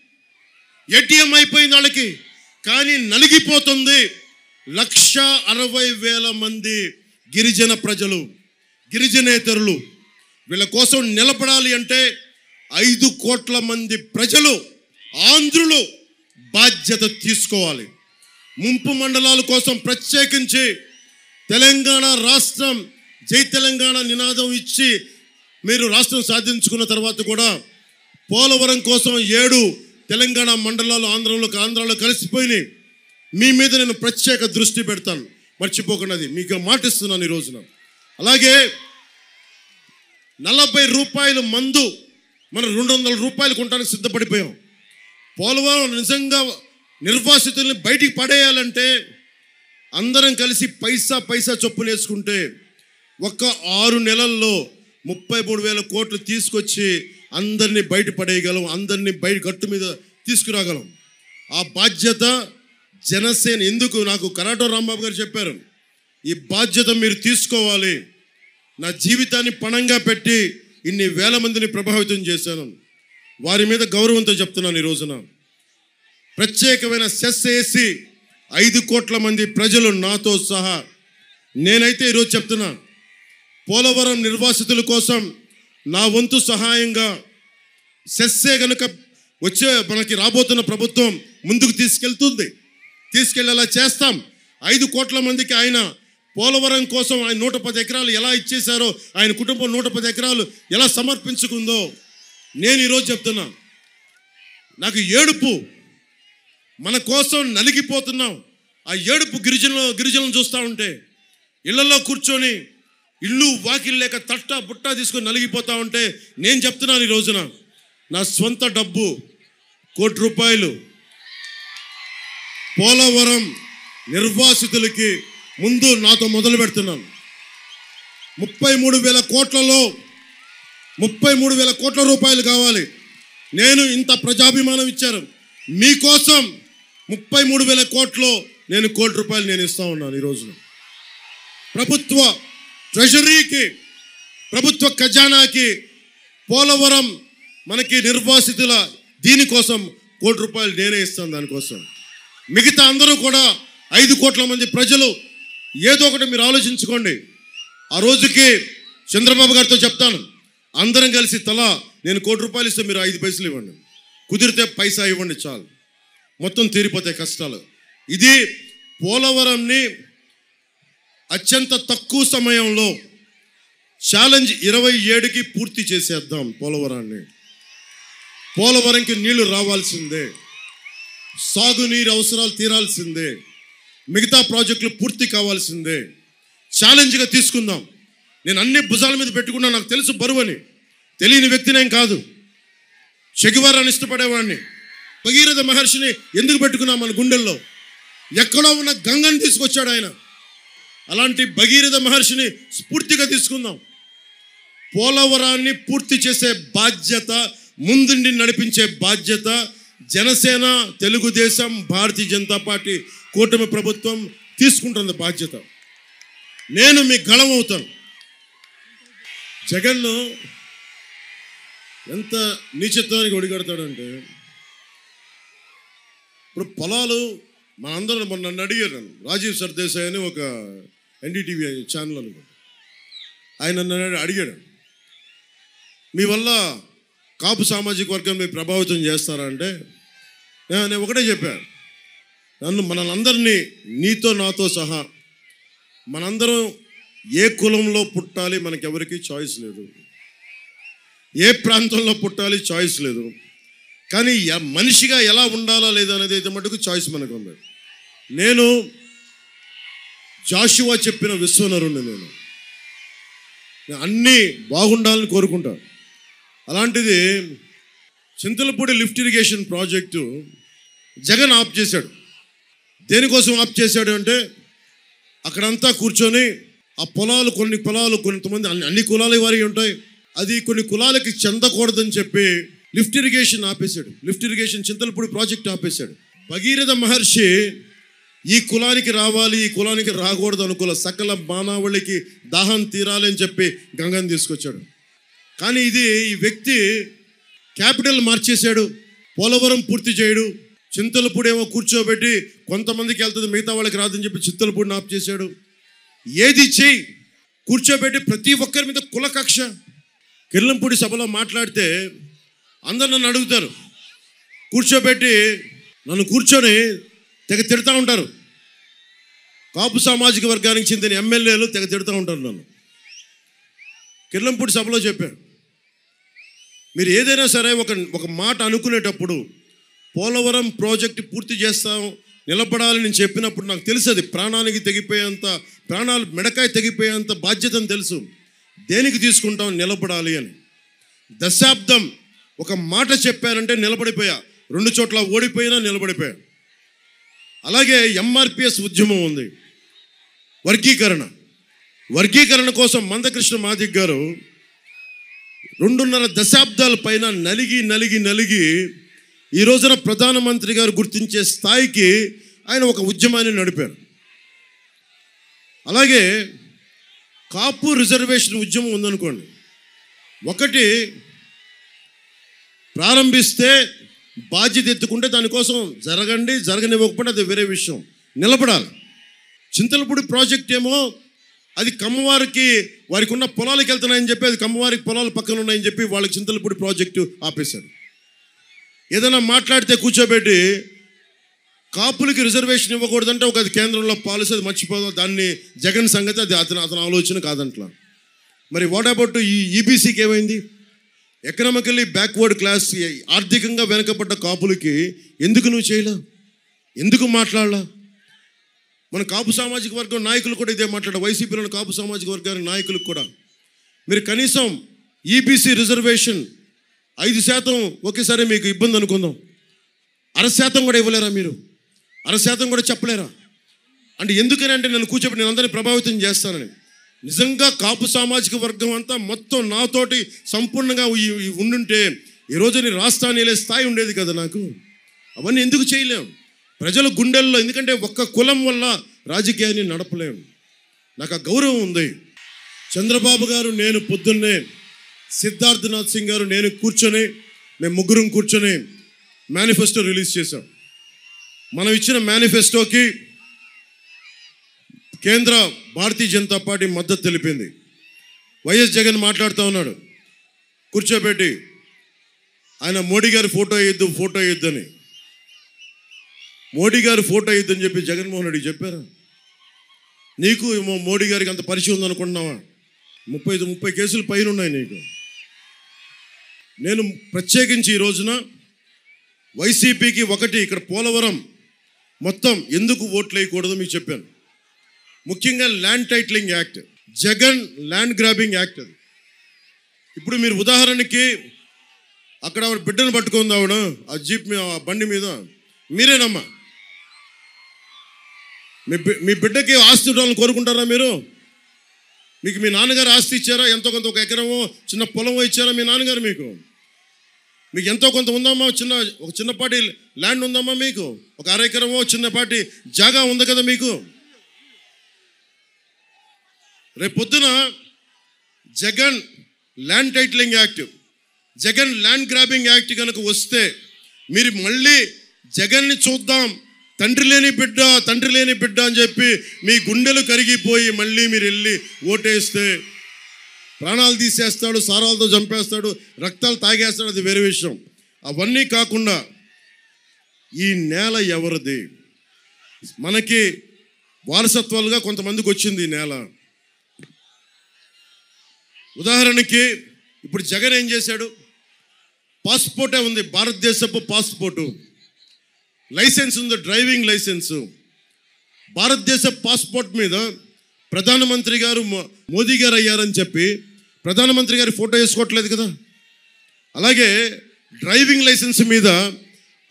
ఏటీఎం అయిపోయింది వాళ్ళకి. కానీ నలిగిపోతుంది. లక్ష అరవై వేల మంది గిరిజన ప్రజలు గిరిజనేతరులు వీళ్ళ కోసం నిలబడాలి అంటే ఐదు కోట్ల మంది ప్రజలు ఆంధ్రులు బాధ్యత తీసుకోవాలి. ముంపు మండలాల కోసం ప్రత్యేకించి తెలంగాణ రాష్ట్రం జై తెలంగాణ నినాదం ఇచ్చి మీరు రాష్ట్రం సాధించుకున్న తర్వాత కూడా పోలవరం కోసం ఏడు తెలంగాణ మండలాలు ఆంధ్రలో ఆంధ్రాలో కలిసిపోయినాయి. మీ మీద నేను ప్రత్యేక దృష్టి పెడతాను. మర్చిపోకున్నది మీకు మాటిస్తున్నాను ఈ రోజున. అలాగే నలభై రూపాయలు మందు మనం రెండు వందల రూపాయలు కొనడానికి సిద్ధపడిపోయాం. పోలవరం నిజంగా నిర్వాసితుల్ని బయటికి పడేయాలంటే అందరం కలిసి పైసా పైసా చొప్పున వేసుకుంటే ఒక్క ఆరు నెలల్లో ముప్పై మూడు వేల కోట్లు తీసుకొచ్చి అందరినీ బయట పడేయగలం అందరినీ బయట గట్టు మీద తీసుకురాగలం. ఆ బాధ్యత జనసేన ఎందుకు నాకు కరాటో రాంబాబు గారు చెప్పారు. ఈ బాధ్యత మీరు తీసుకోవాలి. నా జీవితాన్ని పణంగా పెట్టి ఇన్ని వేల మందిని ప్రభావితం చేశాను. వారి మీద గౌరవంతో చెప్తున్నాను ఈ రోజున. ప్రత్యేకమైన సెస్ వేసి ఐదు కోట్ల మంది ప్రజలు నాతో సహా నేనైతే ఈరోజు చెప్తున్నా. పోలవరం నిర్వాసితుల కోసం నా వంతు సహాయంగా సెస్సే గనుక వచ్చే మనకి రాబోతున్న ప్రభుత్వం ముందుకు తీసుకెళ్తుంది. తీసుకెళ్ళేలా చేస్తాం. ఐదు కోట్ల మందికి ఆయన పోలవరం కోసం ఆయన నూట పది ఎకరాలు ఎలా ఇచ్చేశారో ఆయన కుటుంబం నూట పది ఎకరాలు ఎలా సమర్పించుకుందో నేను ఈరోజు చెప్తున్నా. నాకు ఏడుపు మన కోసం నలిగిపోతున్నాం. ఆ ఏడుపు గిరిజనులు గిరిజనులు చూస్తూ ఉంటే ఇళ్ళలో కూర్చొని ఇల్లు వాకిల్ లేక తట్ట బుట్ట తీసుకొని నలిగిపోతా ఉంటే నేను చెప్తున్నాను ఈ రోజున నా సొంత డబ్బు కోటి రూపాయలు పోలవరం నిర్వాసితులకి ముందు నాతో మొదలు పెడుతున్నాను. ముప్పై మూడు వేల కోట్లలో ముప్పై మూడు వేల కోట్ల రూపాయలు కావాలి. నేను ఇంత ప్రజాభిమానం ఇచ్చాను. మీకోసం ముప్పై మూడు వేల కోట్లు నేను కోటి రూపాయలు నేను ఇస్తా ఉన్నాను ఈ రోజున. ప్రభుత్వ ట్రెజరీకి ప్రభుత్వ ఖజానాకి పోలవరం మనకి నిర్వాసితుల దీనికోసం కోటి రూపాయలు నేనే ఇస్తాను దానికోసం మిగతా అందరూ కూడా ఐదు కోట్ల మంది ప్రజలు ఏదో ఒకటి మీరు ఆలోచించుకోండి. ఆ రోజుకి చంద్రబాబు గారితో చెప్తాను. అందరం కలిసి తలా నేను కోటి రూపాయలు ఇస్తే మీరు ఐదు పైసలు ఇవ్వండి. కుదిరితే పైసా ఇవ్వండి చాలు. మొత్తం తీరిపోతాయి కష్టాలు. ఇది పోలవరంని అత్యంత తక్కువ సమయంలో ఛాలెంజ్ ఇరవై ఏడుకి పూర్తి చేసేద్దాం పోలవరాన్ని. పోలవరంకి నీళ్ళు రావాల్సిందే. సాగునీరు అవసరాలు తీరాల్సిందే. మిగతా ప్రాజెక్టులు పూర్తి కావాల్సిందే. ఛాలెంజ్గా తీసుకుందాం. నేను అన్ని భుజాల మీద పెట్టుకున్నా నాకు తెలుసు బరువని తెలియని వ్యక్తినేం కాదు. చెగివారాన్ని ఇష్టపడేవాడిని. భగీరథ మహర్షిని ఎందుకు పెట్టుకున్నాం మన గుండెల్లో? ఎక్కడో ఉన్న గంగని తీసుకొచ్చాడు ఆయన. అలాంటి భగీరథ మహర్షిని స్ఫూర్తిగా తీసుకుందాం. పోలవరాన్ని పూర్తి చేసే బాధ్యత ముందుండి నడిపించే బాధ్యత జనసేన తెలుగుదేశం భారతీయ జనతా పార్టీ కూటమి ప్రభుత్వం తీసుకుంటుంది బాధ్యత. నేను మీ గళం అవుతాను జగన్ ఎంత నీచత్వానికి ఒడిగడతాడంటే ఇప్పుడు పొలాలు మనందరం మొన్న నన్ను అడిగారు నన్ను. రాజీవ్ సర్దేశాయ్ అని ఒక ఎన్డీటీవీ ఛానల్ అనుకుంటా ఆయన నన్ను అడిగాడు. మీ వల్ల కాపు సామాజిక వర్గం మీరు ప్రభావితం చేస్తారా అంటే "నేను- ఒకటే చెప్పాను నన్ను మనందరినీ నీతో నాతో సహా మనందరం ఏ కులంలో పుట్టాలి మనకెవరికి చాయిస్ లేదు. ఏ ప్రాంతంలో పుట్టాలి చాయిస్ లేదు. కానీ ఎ- మనిషిగా ఎలా ఉండాలా లేదా అనేది అయితే మటుకు చాయిస్ మనకు ఉంది నేను జాషువా చెప్పిన విశ్వనరుణ్ణి నేను. నేను అన్నీ బాగుండాలని కోరుకుంటాను అలాంటిది Chintalapudi lift irrigation project Jagan ఆప్ చేశాడు. దేనికోసం ఆప్ చేశాడు అంటే అక్కడంతా కూర్చొని ఆ పొలాలు కొన్ని పొలాలు కొంతమంది అన్ని అన్ని కులాల వారి ఉంటాయి. అది కొన్ని కులాలకి చెందకూడదని చెప్పి లిఫ్ట్ ఇరిగేషన్ ఆపేశాడు. లిఫ్ట్ ఇరిగేషన్ చింతలపూడి ప్రాజెక్ట్ ఆపేశాడు. భగీరథ మహర్షి ఈ కులానికి రావాలి ఈ కులానికి రాకూడదు అనుకున్న సకల మానవులకి దాహం తీరాలి అని చెప్పి గంగని తీసుకొచ్చాడు. కానీ ఇది ఈ వ్యక్తి క్యాపిటల్ మార్చేశాడు పోలవరం పూర్తి చేయడు చింతలపూడి ఏమో కూర్చోబెట్టి కొంతమందికి వెళ్తుంది మిగతా వాళ్ళకి రాదని చెప్పి చింతలపూడిని ఆఫ్ చేశాడు. ఏది చేయి కూర్చోబెట్టి ప్రతి ఒక్కరి మీద కుల కక్ష. కిర్లంపూడి సభలో మాట్లాడితే అందరు నన్ను అడుగుతారు. కూర్చోబెట్టి నన్ను కూర్చొని తెగ తిడతా ఉంటారు. కాపు సామాజిక వర్గానికి చెందిన ఎమ్మెల్యేలు తెగ తిడతా ఉంటారు నన్ను. కిర్లంపూడి సభలో చెప్పాను మీరు ఏదైనా సరే ఒక ఒక మాట అనుకునేటప్పుడు పోలవరం ప్రాజెక్ట్ పూర్తి చేస్తాం నిలబడాలి నేను చెప్పినప్పుడు నాకు తెలుసు అది ప్రాణానికి తెగిపోయేంత ప్రాణాలు మెడకాయ తెగిపోయేంత బాధ్యతను తెలుసు. దేనికి తీసుకుంటాం నిలబడాలి అని. దశాబ్దం ఒక మాట చెప్పానంటే నిలబడిపోయా. రెండు చోట్ల ఓడిపోయినా నిలబడిపోయా. అలాగే ఎంఆర్పిఎస్ ఉద్యమం ఉంది. వర్గీకరణ. వర్గీకరణ కోసం మందకృష్ణ మాదిక్ గారు రెండున్నర దశాబ్దాల పైన నలిగి నలిగి నలిగి ఈ రోజున ప్రధానమంత్రి గారు గుర్తించే స్థాయికి ఆయన ఒక ఉద్యమాన్ని నడిపారు. అలాగే కాపు రిజర్వేషన్ ఉద్యమం ఉందనుకోండి. ఒకటి ప్రారంభిస్తే బాధ్యత ఎత్తుకుంటే దానికోసం జరగండి జరగనివ్వకపోతే అది వేరే విషయం. నిలబడాలి. చింతలపూడి ప్రాజెక్ట్ ఏమో అది కమ్మవారికి వారికి ఉన్న పొలాలకు వెళ్తున్నాయని చెప్పి అది కమ్మవారికి పొలాలు పక్కన ఉన్నాయని చెప్పి వాళ్ళకి చింతలపూడి ప్రాజెక్టు ఆపేశారు. ఏదైనా మాట్లాడితే కూర్చోబెట్టి కాపులకి రిజర్వేషన్ ఇవ్వకూడదంటే ఒక అది కేంద్రంలో పాలసీ అది మర్చిపోదాం. దాన్ని జగన్ సంగతి అది అతను అతని ఆలోచన కాదంట్లా మరి వాట్ అబౌట్ ఈ ఈబీసీకి ఏమైంది? ఎకనామికల్లీ బ్యాక్వర్డ్ క్లాస్ ఆర్థికంగా వెనకబడ్డ కాపులకి ఎందుకు నువ్వు చేయలే ఎందుకు మాట్లాడలా మన కాపు సామాజిక వర్గం నాయకులు కూడా ఇదే మాట్లాడారు. వైసీపీలో కాపు సామాజిక వర్గానికి నాయకులకు కూడా. మీరు కనీసం ఈబీసీ రిజర్వేషన్ ఐదు శాతం ఒకేసారి మీకు ఇబ్బంది అనుకుందాం. అర శాతం కూడా ఇవ్వలేరా మీరు? అర శాతం కూడా చెప్పలేరా? అంటే ఎందుకని అంటే నన్ను కూర్చోబెట్టి నేను అందరినీ ప్రభావితం చేస్తానని. నిజంగా కాపు సామాజిక వర్గం అంతా మొత్తం నాతోటి సంపూర్ణంగా ఈ ఉండుంటే ఈరోజు నేను రాష్ట్రాన్ని వెళ్ళే స్థాయి ఉండేది కదా నాకు. అవన్నీ ఎందుకు చేయలేం? ప్రజల గుండెల్లో ఎందుకంటే ఒక్క కులం వల్ల రాజకీయాన్ని నడపలేం. నాకు ఆ గౌరవం ఉంది. చంద్రబాబు గారు నేను పొద్దున్నే సిద్ధార్థనాథ్ సింగ్ గారు నేను కూర్చొని మేము ముగ్గురం కూర్చొని మేనిఫెస్టో రిలీజ్ చేశాం. మనం ఇచ్చిన మేనిఫెస్టోకి కేంద్ర భారతీయ జనతా పార్టీ మద్దతు తెలిపింది. వైఎస్ జగన్ మాట్లాడుతూ ఉన్నాడు. కూర్చోబెట్టి ఆయన మోడీ గారి ఫోటో వేయద్దు ఫోటో వేయొద్దని. మోడీ గారి ఫోటో వేయొద్దని చెప్పి జగన్మోహన్ రెడ్డి చెప్పారా? నీకు మోడీ గారికి అంత పరిచయం ఉందనుకుంటున్నావా? ముప్పై ఐదు ముప్పై కేసులు పైన ఉన్నాయి నీకు. నేను ప్రత్యేకించి ఈ రోజున వైసీపీకి ఒకటి ఇక్కడ పోలవరం మొత్తం ఎందుకు ఓట్లు వేయకూడదో మీకు చెప్పాను. ముఖ్యంగా land titling act Jagan land grabbing act అది. ఇప్పుడు మీరు ఉదాహరణకి అక్కడ బిడ్డను పట్టుకుంది ఆవిడ ఆ జీప్ మీ ఆ బండి మీద మీరేనమ్మా? మీ మీ బిడ్డకి ఆస్తి ఉండాలని కోరుకుంటారా మీరు? మీకు మీ నాన్నగారు ఆస్తి ఇచ్చారా? ఎంతో కొంత ఒక ఎకరమో చిన్న పొలమో ఇచ్చారా మీ నాన్నగారు మీకు? మీకు ఎంతో కొంత ఉందమ్మా చిన్న ఒక చిన్నపాటి ల్యాండ్ ఉందమ్మా మీకు? ఒక అర ఎకరమో చిన్నపాటి జాగా ఉంది కదా మీకు? రేపు పొద్దున Jagan land titling act Jagan land grabbing act కనుక వస్తే మీరు మళ్ళీ జగన్ని చూద్దాం. తండ్రి లేని బిడ్డ తండ్రి లేని బిడ్డ అని చెప్పి మీ గుండెలు కరిగిపోయి మళ్ళీ మీరు వెళ్ళి ఓటేస్తే ప్రాణాలు తీసేస్తాడు సారాలతో చంపేస్తాడు రక్తాలు తాగేస్తాడు అది వేరే విషయం. అవన్నీ కాకుండా ఈ నేల ఎవరిది? మనకి వారసత్వాలుగా కొంతమందికి వచ్చింది ఈ నేల. ఉదాహరణకి ఇప్పుడు జగన్ ఏం చేశాడు? పాస్పోర్టే ఉంది భారతదేశపు పాస్పోర్టు. లైసెన్స్ ఉంది డ్రైవింగ్ లైసెన్సు. భారతదేశ పాస్పోర్ట్ మీద ప్రధానమంత్రి గారు మో- మోదీ గారు అయ్యారని చెప్పి ప్రధానమంత్రి గారి ఫోటో వేసుకోవట్లేదు కదా? అలాగే డ్రైవింగ్ లైసెన్స్ మీద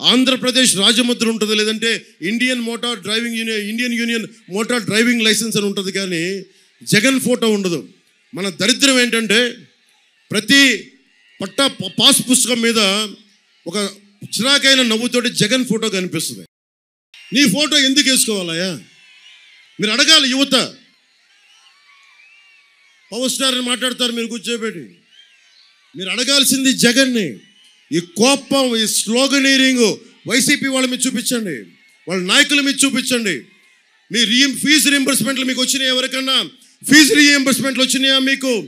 ఆంధ్రప్రదేశ్ రాజముద్ర ఉంటుంది లేదంటే Indian motor driving union Indian union motor driving license అని ఉంటుంది కానీ జగన్ ఫోటో ఉండదు. మన దరిద్రం ఏంటంటే ప్రతి పట్ట పాస్ పుస్తకం మీద ఒక చిరాకైన నవ్వుతోటి జగన్ ఫోటో కనిపిస్తుంది. నీ ఫోటో ఎందుకు వేసుకోవాలయ్యా? మీరు అడగాలి యువత. పవర్ స్టార్ అని మాట్లాడతారు మీరు కూర్చోబెట్టి. మీరు అడగాల్సింది జగన్ని. ఈ కోపం ఈ స్లోగనీరింగ్ వైసీపీ వాళ్ళ మీద చూపించండి. వాళ్ళ నాయకుల మీద చూపించండి. మీ రీ ఫీజు రీంబర్స్మెంట్లు మీకు వచ్చినాయి ఎవరికన్నా? ఫీజు రీఎంబర్స్మెంట్లు వచ్చినాయా మీకు?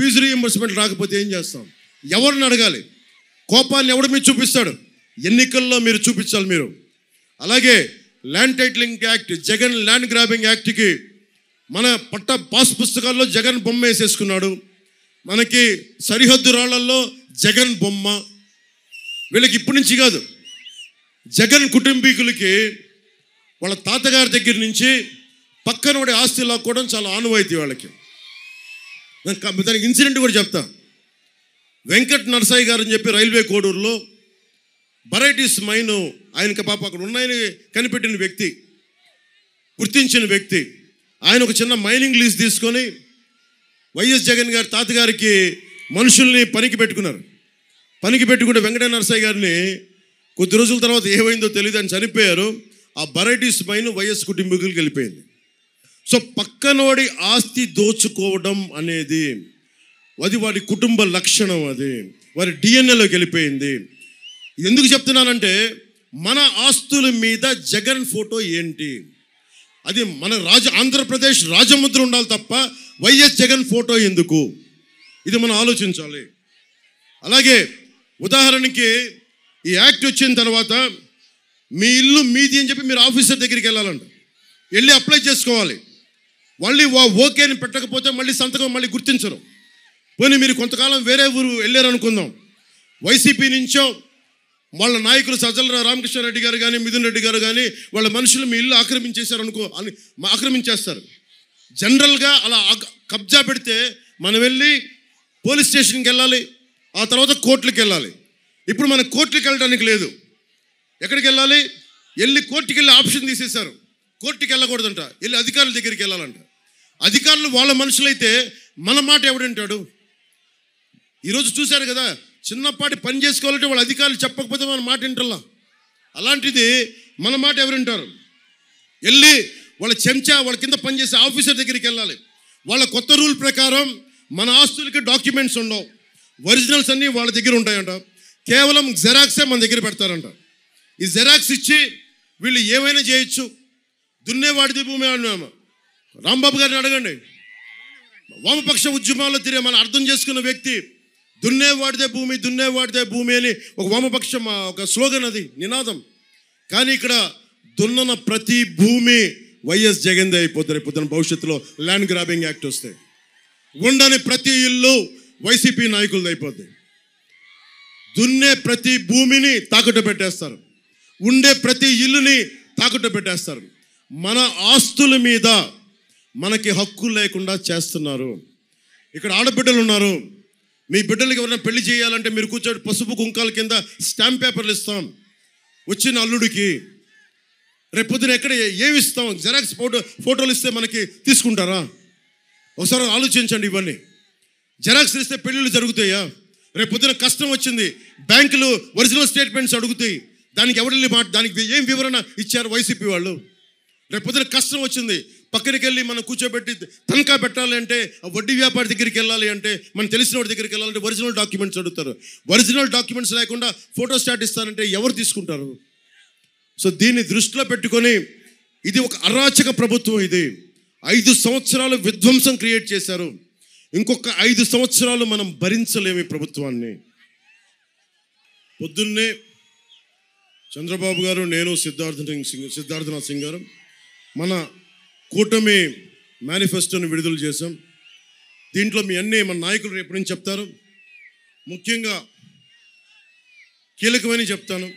ఫీజు రీఎంబర్స్మెంట్ రాకపోతే ఏం చేస్తాం? ఎవరిని అడగాలి? కోపాన్ని ఎవడు మీరు చూపిస్తాడు? ఎన్నికల్లో మీరు చూపించాలి మీరు. అలాగే land titling act Jagan land grabbing యాక్ట్కి మన పట్ట పాస్ పుస్తకాల్లో జగన్ బొమ్మ వేసేసుకున్నాడు. మనకి సరిహద్దు రాళ్ళలో జగన్ బొమ్మ. వీళ్ళకి ఇప్పటి నుంచి కాదు. జగన్ కుటుంబీకులకి వాళ్ళ తాతగారి దగ్గర నుంచి పక్కనోడి ఆస్తి లాక్కోవడం చాలా ఆనువైతే వాళ్ళకి. దానికి దానికి ఇన్సిడెంట్ కూడా చెప్తా. వెంకట్ నరసాయి గారు అని చెప్పి రైల్వే కోడూరులో బరైటీస్ మైన్ ఆయనకి పాప అక్కడ ఉన్నాయని కనిపెట్టిన వ్యక్తి గుర్తించిన వ్యక్తి ఆయన ఒక చిన్న మైనింగ్ లీజ్ తీసుకొని వైఎస్ జగన్ గారి తాతగారికి మనుషుల్ని పనికి పెట్టుకున్నారు. పనికి పెట్టుకుంటే వెంకట నరసాయి గారిని కొద్ది రోజుల తర్వాత ఏమైందో తెలియదు అని చనిపోయారు. ఆ బరైటీస్ మైన్ వైఎస్ కుటుంబీకులకి వెళ్ళిపోయింది. సో పక్కనోడి ఆస్తి దోచుకోవడం అనేది అది వాడి కుటుంబ లక్షణం అది. వారి డిఎన్ఏలోకి వెళ్ళిపోయింది ఎందుకు చెప్తున్నానంటే మన ఆస్తుల మీద జగన్ ఫోటో ఏంటి? అది మన రాజ ఆంధ్రప్రదేశ్ రాజముద్ర ఉండాలి తప్ప వైఎస్ జగన్ ఫోటో ఎందుకు? ఇది మనం ఆలోచించాలి. అలాగే ఉదాహరణకి ఈ యాక్ట్ వచ్చిన తర్వాత మీ ఇల్లు మీది అని చెప్పి మీరు ఆఫీసర్ దగ్గరికి వెళ్ళాలంట. వెళ్ళి అప్లై చేసుకోవాలి. మళ్ళీ వా ఓకే అని పెట్టకపోతే మళ్ళీ సంతకం మళ్ళీ గుర్తించరు. పోనీ మీరు కొంతకాలం వేరే ఊరు వెళ్ళారు అనుకుందాం వైసీపీ నుంచో వాళ్ళ నాయకులు సజ్జల రామకృష్ణారెడ్డి గారు కానీ మిథున్ రెడ్డి గారు కానీ వాళ్ళ మనుషులు మీ ఇల్లు ఆక్రమించేశారు అనుకో అని ఆక్రమించేస్తారు. జనరల్గా అలా కబ్జా పెడితే మనం వెళ్ళి పోలీస్ స్టేషన్కి వెళ్ళాలి ఆ తర్వాత కోర్టులకు వెళ్ళాలి. ఇప్పుడు మనం కోర్టులకు వెళ్ళడానికి లేదు. ఎక్కడికి వెళ్ళాలి? వెళ్ళి కోర్టుకి వెళ్ళి ఆప్షన్ తీసేశారు. కోర్టుకి వెళ్ళకూడదంట. వెళ్ళి అధికారుల దగ్గరికి వెళ్ళాలంట. అధికారులు వాళ్ళ మనుషులైతే మన మాట ఎవడంటాడు ఈరోజు చూశారు కదా చిన్నపాటి పని చేసుకోవాలంటే వాళ్ళ అధికారులు చెప్పకపోతే మన మాట వింటల్లా? అలాంటిది మన మాట ఎవరింటారు వెళ్ళి వాళ్ళ చెంచా వాళ్ళ కింద పనిచేసే ఆఫీసర్ దగ్గరికి వెళ్ళాలి. వాళ్ళ కొత్త రూల్ ప్రకారం మన ఆస్తులకి డాక్యుమెంట్స్ ఉండవు. ఒరిజినల్స్ అన్నీ వాళ్ళ దగ్గర ఉంటాయంట. కేవలం జెరాక్సే మన దగ్గర పెడతారంట. ఈ జెరాక్స్ ఇచ్చి వీళ్ళు ఏమైనా చేయొచ్చు? దున్నేవాడిది భూమి అన్నాము రాంబాబు గారిని అడగండి. వామపక్ష ఉద్యమాల్లో తిరిగి మనం అర్థం చేసుకున్న వ్యక్తి దున్నేవాడిదే భూమి దున్నేవాడిదే భూమి అని ఒక వామపక్ష ఒక స్లోగన్ అది నినాదం. కానీ ఇక్కడ దున్నన ప్రతి భూమి వైఎస్ జగన్దే అయిపోతుంది పొద్దున భవిష్యత్తులో ల్యాండ్ గ్రాబింగ్ యాక్ట్ వస్తే. ఉండని ప్రతి ఇల్లు వైసీపీ నాయకులది అయిపోద్ది. దున్నే ప్రతి భూమిని తాకట్టు పెట్టేస్తారు. ఉండే ప్రతి ఇల్లుని తాకట్టు పెట్టేస్తారు. మన ఆస్తుల మీద మనకి హక్కు లేకుండా చేస్తున్నారు. ఇక్కడ ఆడబిడ్డలు ఉన్నారు. మీ బిడ్డలకి ఎవరైనా పెళ్ళి చేయాలంటే మీరు కూర్చోటి పసుపు కుంకాల కింద స్టాంప్ పేపర్లు ఇస్తాం. వచ్చిన అల్లుడికి రేపు ఎక్కడ ఏమి ఇస్తాం? జెరాక్స్ ఫోటో ఫోటోలు ఇస్తే మనకి తీసుకుంటారా? ఒకసారి ఆలోచించండి ఇవన్నీ. జెరాక్స్ ఇస్తే పెళ్ళిళ్ళు జరుగుతాయా? రేపు కష్టం వచ్చింది. బ్యాంకులు ఒరిజినల్ స్టేట్మెంట్స్ అడుగుతాయి. దానికి ఎవరు మాట దానికి ఏం వివరణ ఇచ్చారు వైసీపీ వాళ్ళు? రేపు పొద్దున కష్టం వచ్చింది. పక్కనకి వెళ్ళి మనం కూర్చోబెట్టి తనఖా పెట్టాలి అంటే ఆ వడ్డీ వ్యాపారి దగ్గరికి వెళ్ళాలి అంటే మనం తెలిసిన వాడి దగ్గరికి వెళ్ళాలంటే ఒరిజినల్ డాక్యుమెంట్స్ అడుగుతారు. ఒరిజినల్ డాక్యుమెంట్స్ లేకుండా ఫోటో స్టాట్ ఇస్తారంటే ఎవరు తీసుకుంటారు? సో దీన్ని దృష్టిలో పెట్టుకొని ఇది ఒక అరాచక ప్రభుత్వం ఇది. ఐదు సంవత్సరాలు విధ్వంసం క్రియేట్ చేశారు. ఇంకొక ఐదు సంవత్సరాలు మనం భరించలేము ఈ ప్రభుత్వాన్ని. పొద్దున్నే చంద్రబాబు గారు నేను సిద్ధార్థ సింగ్ సిద్ధార్థనాథ్ సింగ్ గారు మన కూటమి మేనిఫెస్టోని విడుదల చేశాం. దీంట్లో మీ అన్ని మన నాయకులు రేపు నుంచి చెప్తారు? ముఖ్యంగా కీలకమని చెప్తాను.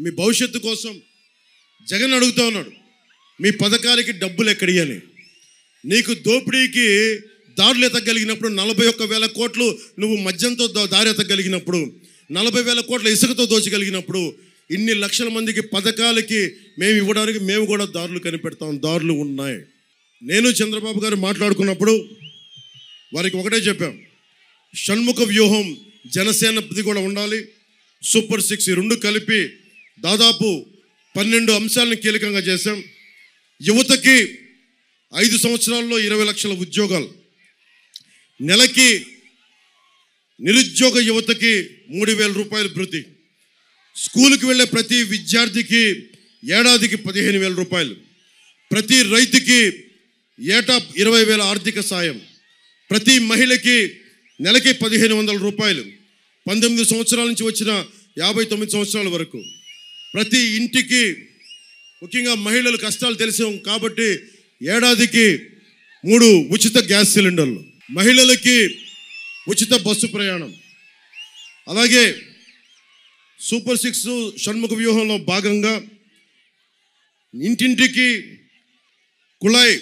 మీ భవిష్యత్తు కోసం జగన్ అడుగుతా ఉన్నాడు మీ పథకాలకి డబ్బులు ఎక్కడి అని నీకు దోపిడీకి దారులు ఎత్తగలిగినప్పుడు నలభై ఒక్క వేల కోట్లు నువ్వు మద్యంతో దారి ఎత్తగలిగినప్పుడు నలభై వేల కోట్ల ఇసుకతో దోచగలిగినప్పుడు ఇన్ని లక్షల మందికి పథకాలకి మేము ఇవ్వడానికి మేము కూడా దారులు కనిపెడతాం దారులు ఉన్నాయి. నేను చంద్రబాబు గారు మాట్లాడుకున్నప్పుడు వారికి ఒకటే చెప్పాం షణ్ముఖ వ్యూహం జనసేనది కూడా ఉండాలి సూపర్ సిక్స్ ఈ రెండు కలిపి దాదాపు పన్నెండు అంశాలను కీలకంగా చేశాం. యువతకి ఐదు సంవత్సరాల్లో ఇరవై లక్షల ఉద్యోగాలు నెలకి నిరుద్యోగ యువతకి మూడు వేల రూపాయల భృతి స్కూల్కి వెళ్ళే ప్రతి విద్యార్థికి ఏడాదికి పదిహేను వేల రూపాయలు. ప్రతి రైతుకి ఏటా ఇరవై వేల ఆర్థిక సాయం. ప్రతి మహిళకి నెలకి పదిహేను వందల రూపాయలు. పంతొమ్మిది సంవత్సరాల నుంచి వచ్చిన యాభై తొమ్మిది సంవత్సరాల వరకు. ప్రతి ఇంటికి ముఖ్యంగా మహిళలు కష్టాలు తెలిసాం కాబట్టి ఏడాదికి మూడు ఉచిత గ్యాస్ సిలిండర్లు. మహిళలకి ఉచిత బస్సు ప్రయాణం. అలాగే సూపర్ సిక్స్ షణ్ముఖ వ్యూహంలో భాగంగా ఇంటింటికి కుళాయి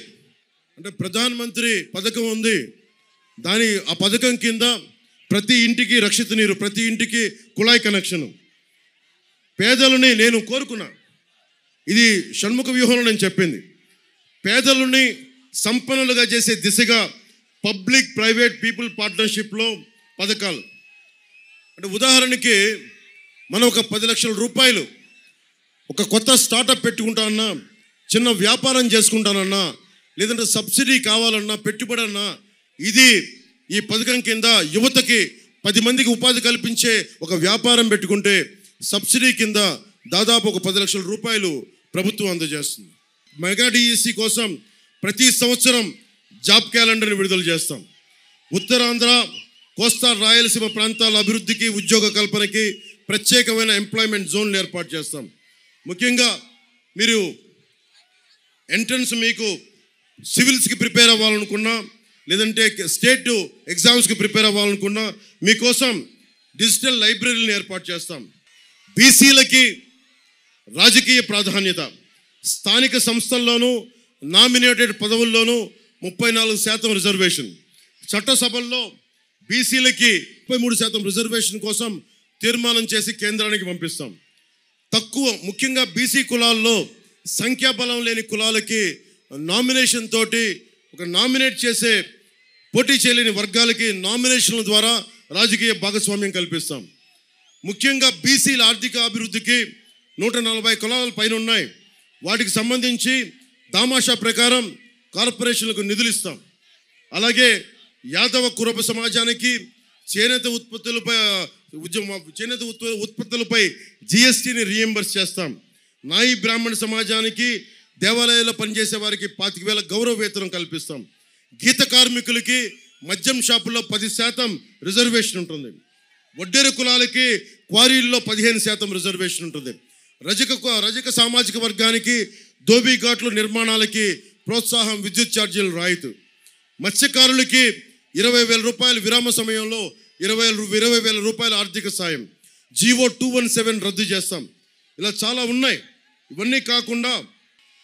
అంటే ప్రధానమంత్రి పథకం ఉంది. దాని ఆ పథకం కింద ప్రతి ఇంటికి రక్షిత నీరు ప్రతి ఇంటికి కుళాయి కనెక్షన్ పేదలని నేను కోరుకున్నా. ఇది షణ్ముఖ వ్యూహంలో నేను చెప్పింది. పేదలని సంపన్నులుగా చేసే దిశగా పబ్లిక్ ప్రైవేట్ పీపుల్ పార్ట్నర్షిప్లో పథకాలు. అంటే ఉదాహరణకి మనం ఒక పది లక్షల రూపాయలు ఒక కొత్త స్టార్టప్ పెట్టుకుంటానన్నా చిన్న వ్యాపారం చేసుకుంటానన్నా లేదంటే సబ్సిడీ కావాలన్నా పెట్టుబడి అన్నా ఇది ఈ పథకం కింద యువతకి పది మందికి ఉపాధి కల్పించే ఒక వ్యాపారం పెట్టుకుంటే సబ్సిడీ కింద దాదాపు ఒక పది లక్షల రూపాయలు ప్రభుత్వం అందజేస్తుంది. మెగా డిఈసి కోసం ప్రతి సంవత్సరం జాబ్ క్యాలెండర్ని విడుదల చేస్తాం. ఉత్తరాంధ్ర కోస్తా రాయలసీమ ప్రాంతాల అభివృద్ధికి ఉద్యోగ కల్పనకి ప్రత్యేకమైన ఎంప్లాయ్మెంట్ జోన్లు ఏర్పాటు చేస్తాం. ముఖ్యంగా మీరు ఎంట్రన్స్ మీకు సివిల్స్కి ప్రిపేర్ అవ్వాలనుకున్నా లేదంటే స్టేట్ ఎగ్జామ్స్కి ప్రిపేర్ అవ్వాలనుకున్నా మీకోసం డిజిటల్ లైబ్రరీని ఏర్పాటు చేస్తాం. బీసీలకి రాజకీయ ప్రాధాన్యత. స్థానిక సంస్థల్లోనూ నామినేటెడ్ పదవుల్లోనూ ముప్పై నాలుగు శాతం రిజర్వేషన్ చట్టసభల్లో బీసీలకి ముప్పై మూడు శాతం రిజర్వేషన్ కోసం తీర్మానం చేసి కేంద్రానికి పంపిస్తాం. తక్కువ ముఖ్యంగా బీసీ కులాల్లో సంఖ్యాబలం లేని కులాలకి నామినేషన్ తోటి ఒక నామినేట్ చేసే పోటీ చేయలేని వర్గాలకి నామినేషన్ల ద్వారా రాజకీయ భాగస్వామ్యం కల్పిస్తాం. ముఖ్యంగా బీసీల ఆర్థిక అభివృద్ధికి నూట నలభై కులాల పైన ఉన్నాయి. వాటికి సంబంధించి దామాషా ప్రకారం కార్పొరేషన్లకు నిధులు ఇస్తాం. అలాగే యాదవ కురబ సమాజానికి చేనేత ఉత్పత్తులపై ఉద్యమ చేనేత ఉత్ప ఉత్పత్తులపై జిఎస్టీని రీఎంబర్స్ చేస్తాం. నాయి బ్రాహ్మణ సమాజానికి దేవాలయాల్లో పనిచేసే వారికి పాతిక వేల గౌరవ వేతనం కల్పిస్తాం. గీత కార్మికులకి మద్యం షాపుల్లో పది శాతం రిజర్వేషన్ ఉంటుంది. వడ్డేరు కులాలకి క్వారీల్లో పదిహేను శాతం రిజర్వేషన్ ఉంటుంది. రజక రజక సామాజిక వర్గానికి దోబీ ఘాట్ల నిర్మాణాలకి ప్రోత్సాహం విద్యుత్ ఛార్జీలు రాయితీ. మత్స్యకారులకి ఇరవై వేల రూపాయలు విరామ సమయంలో ఇరవై ఇరవై వేల రూపాయల ఆర్థిక సాయం. జీవో టూ వన్ సెవెన్ రద్దు చేస్తాం. ఇలా చాలా ఉన్నాయి. ఇవన్నీ కాకుండా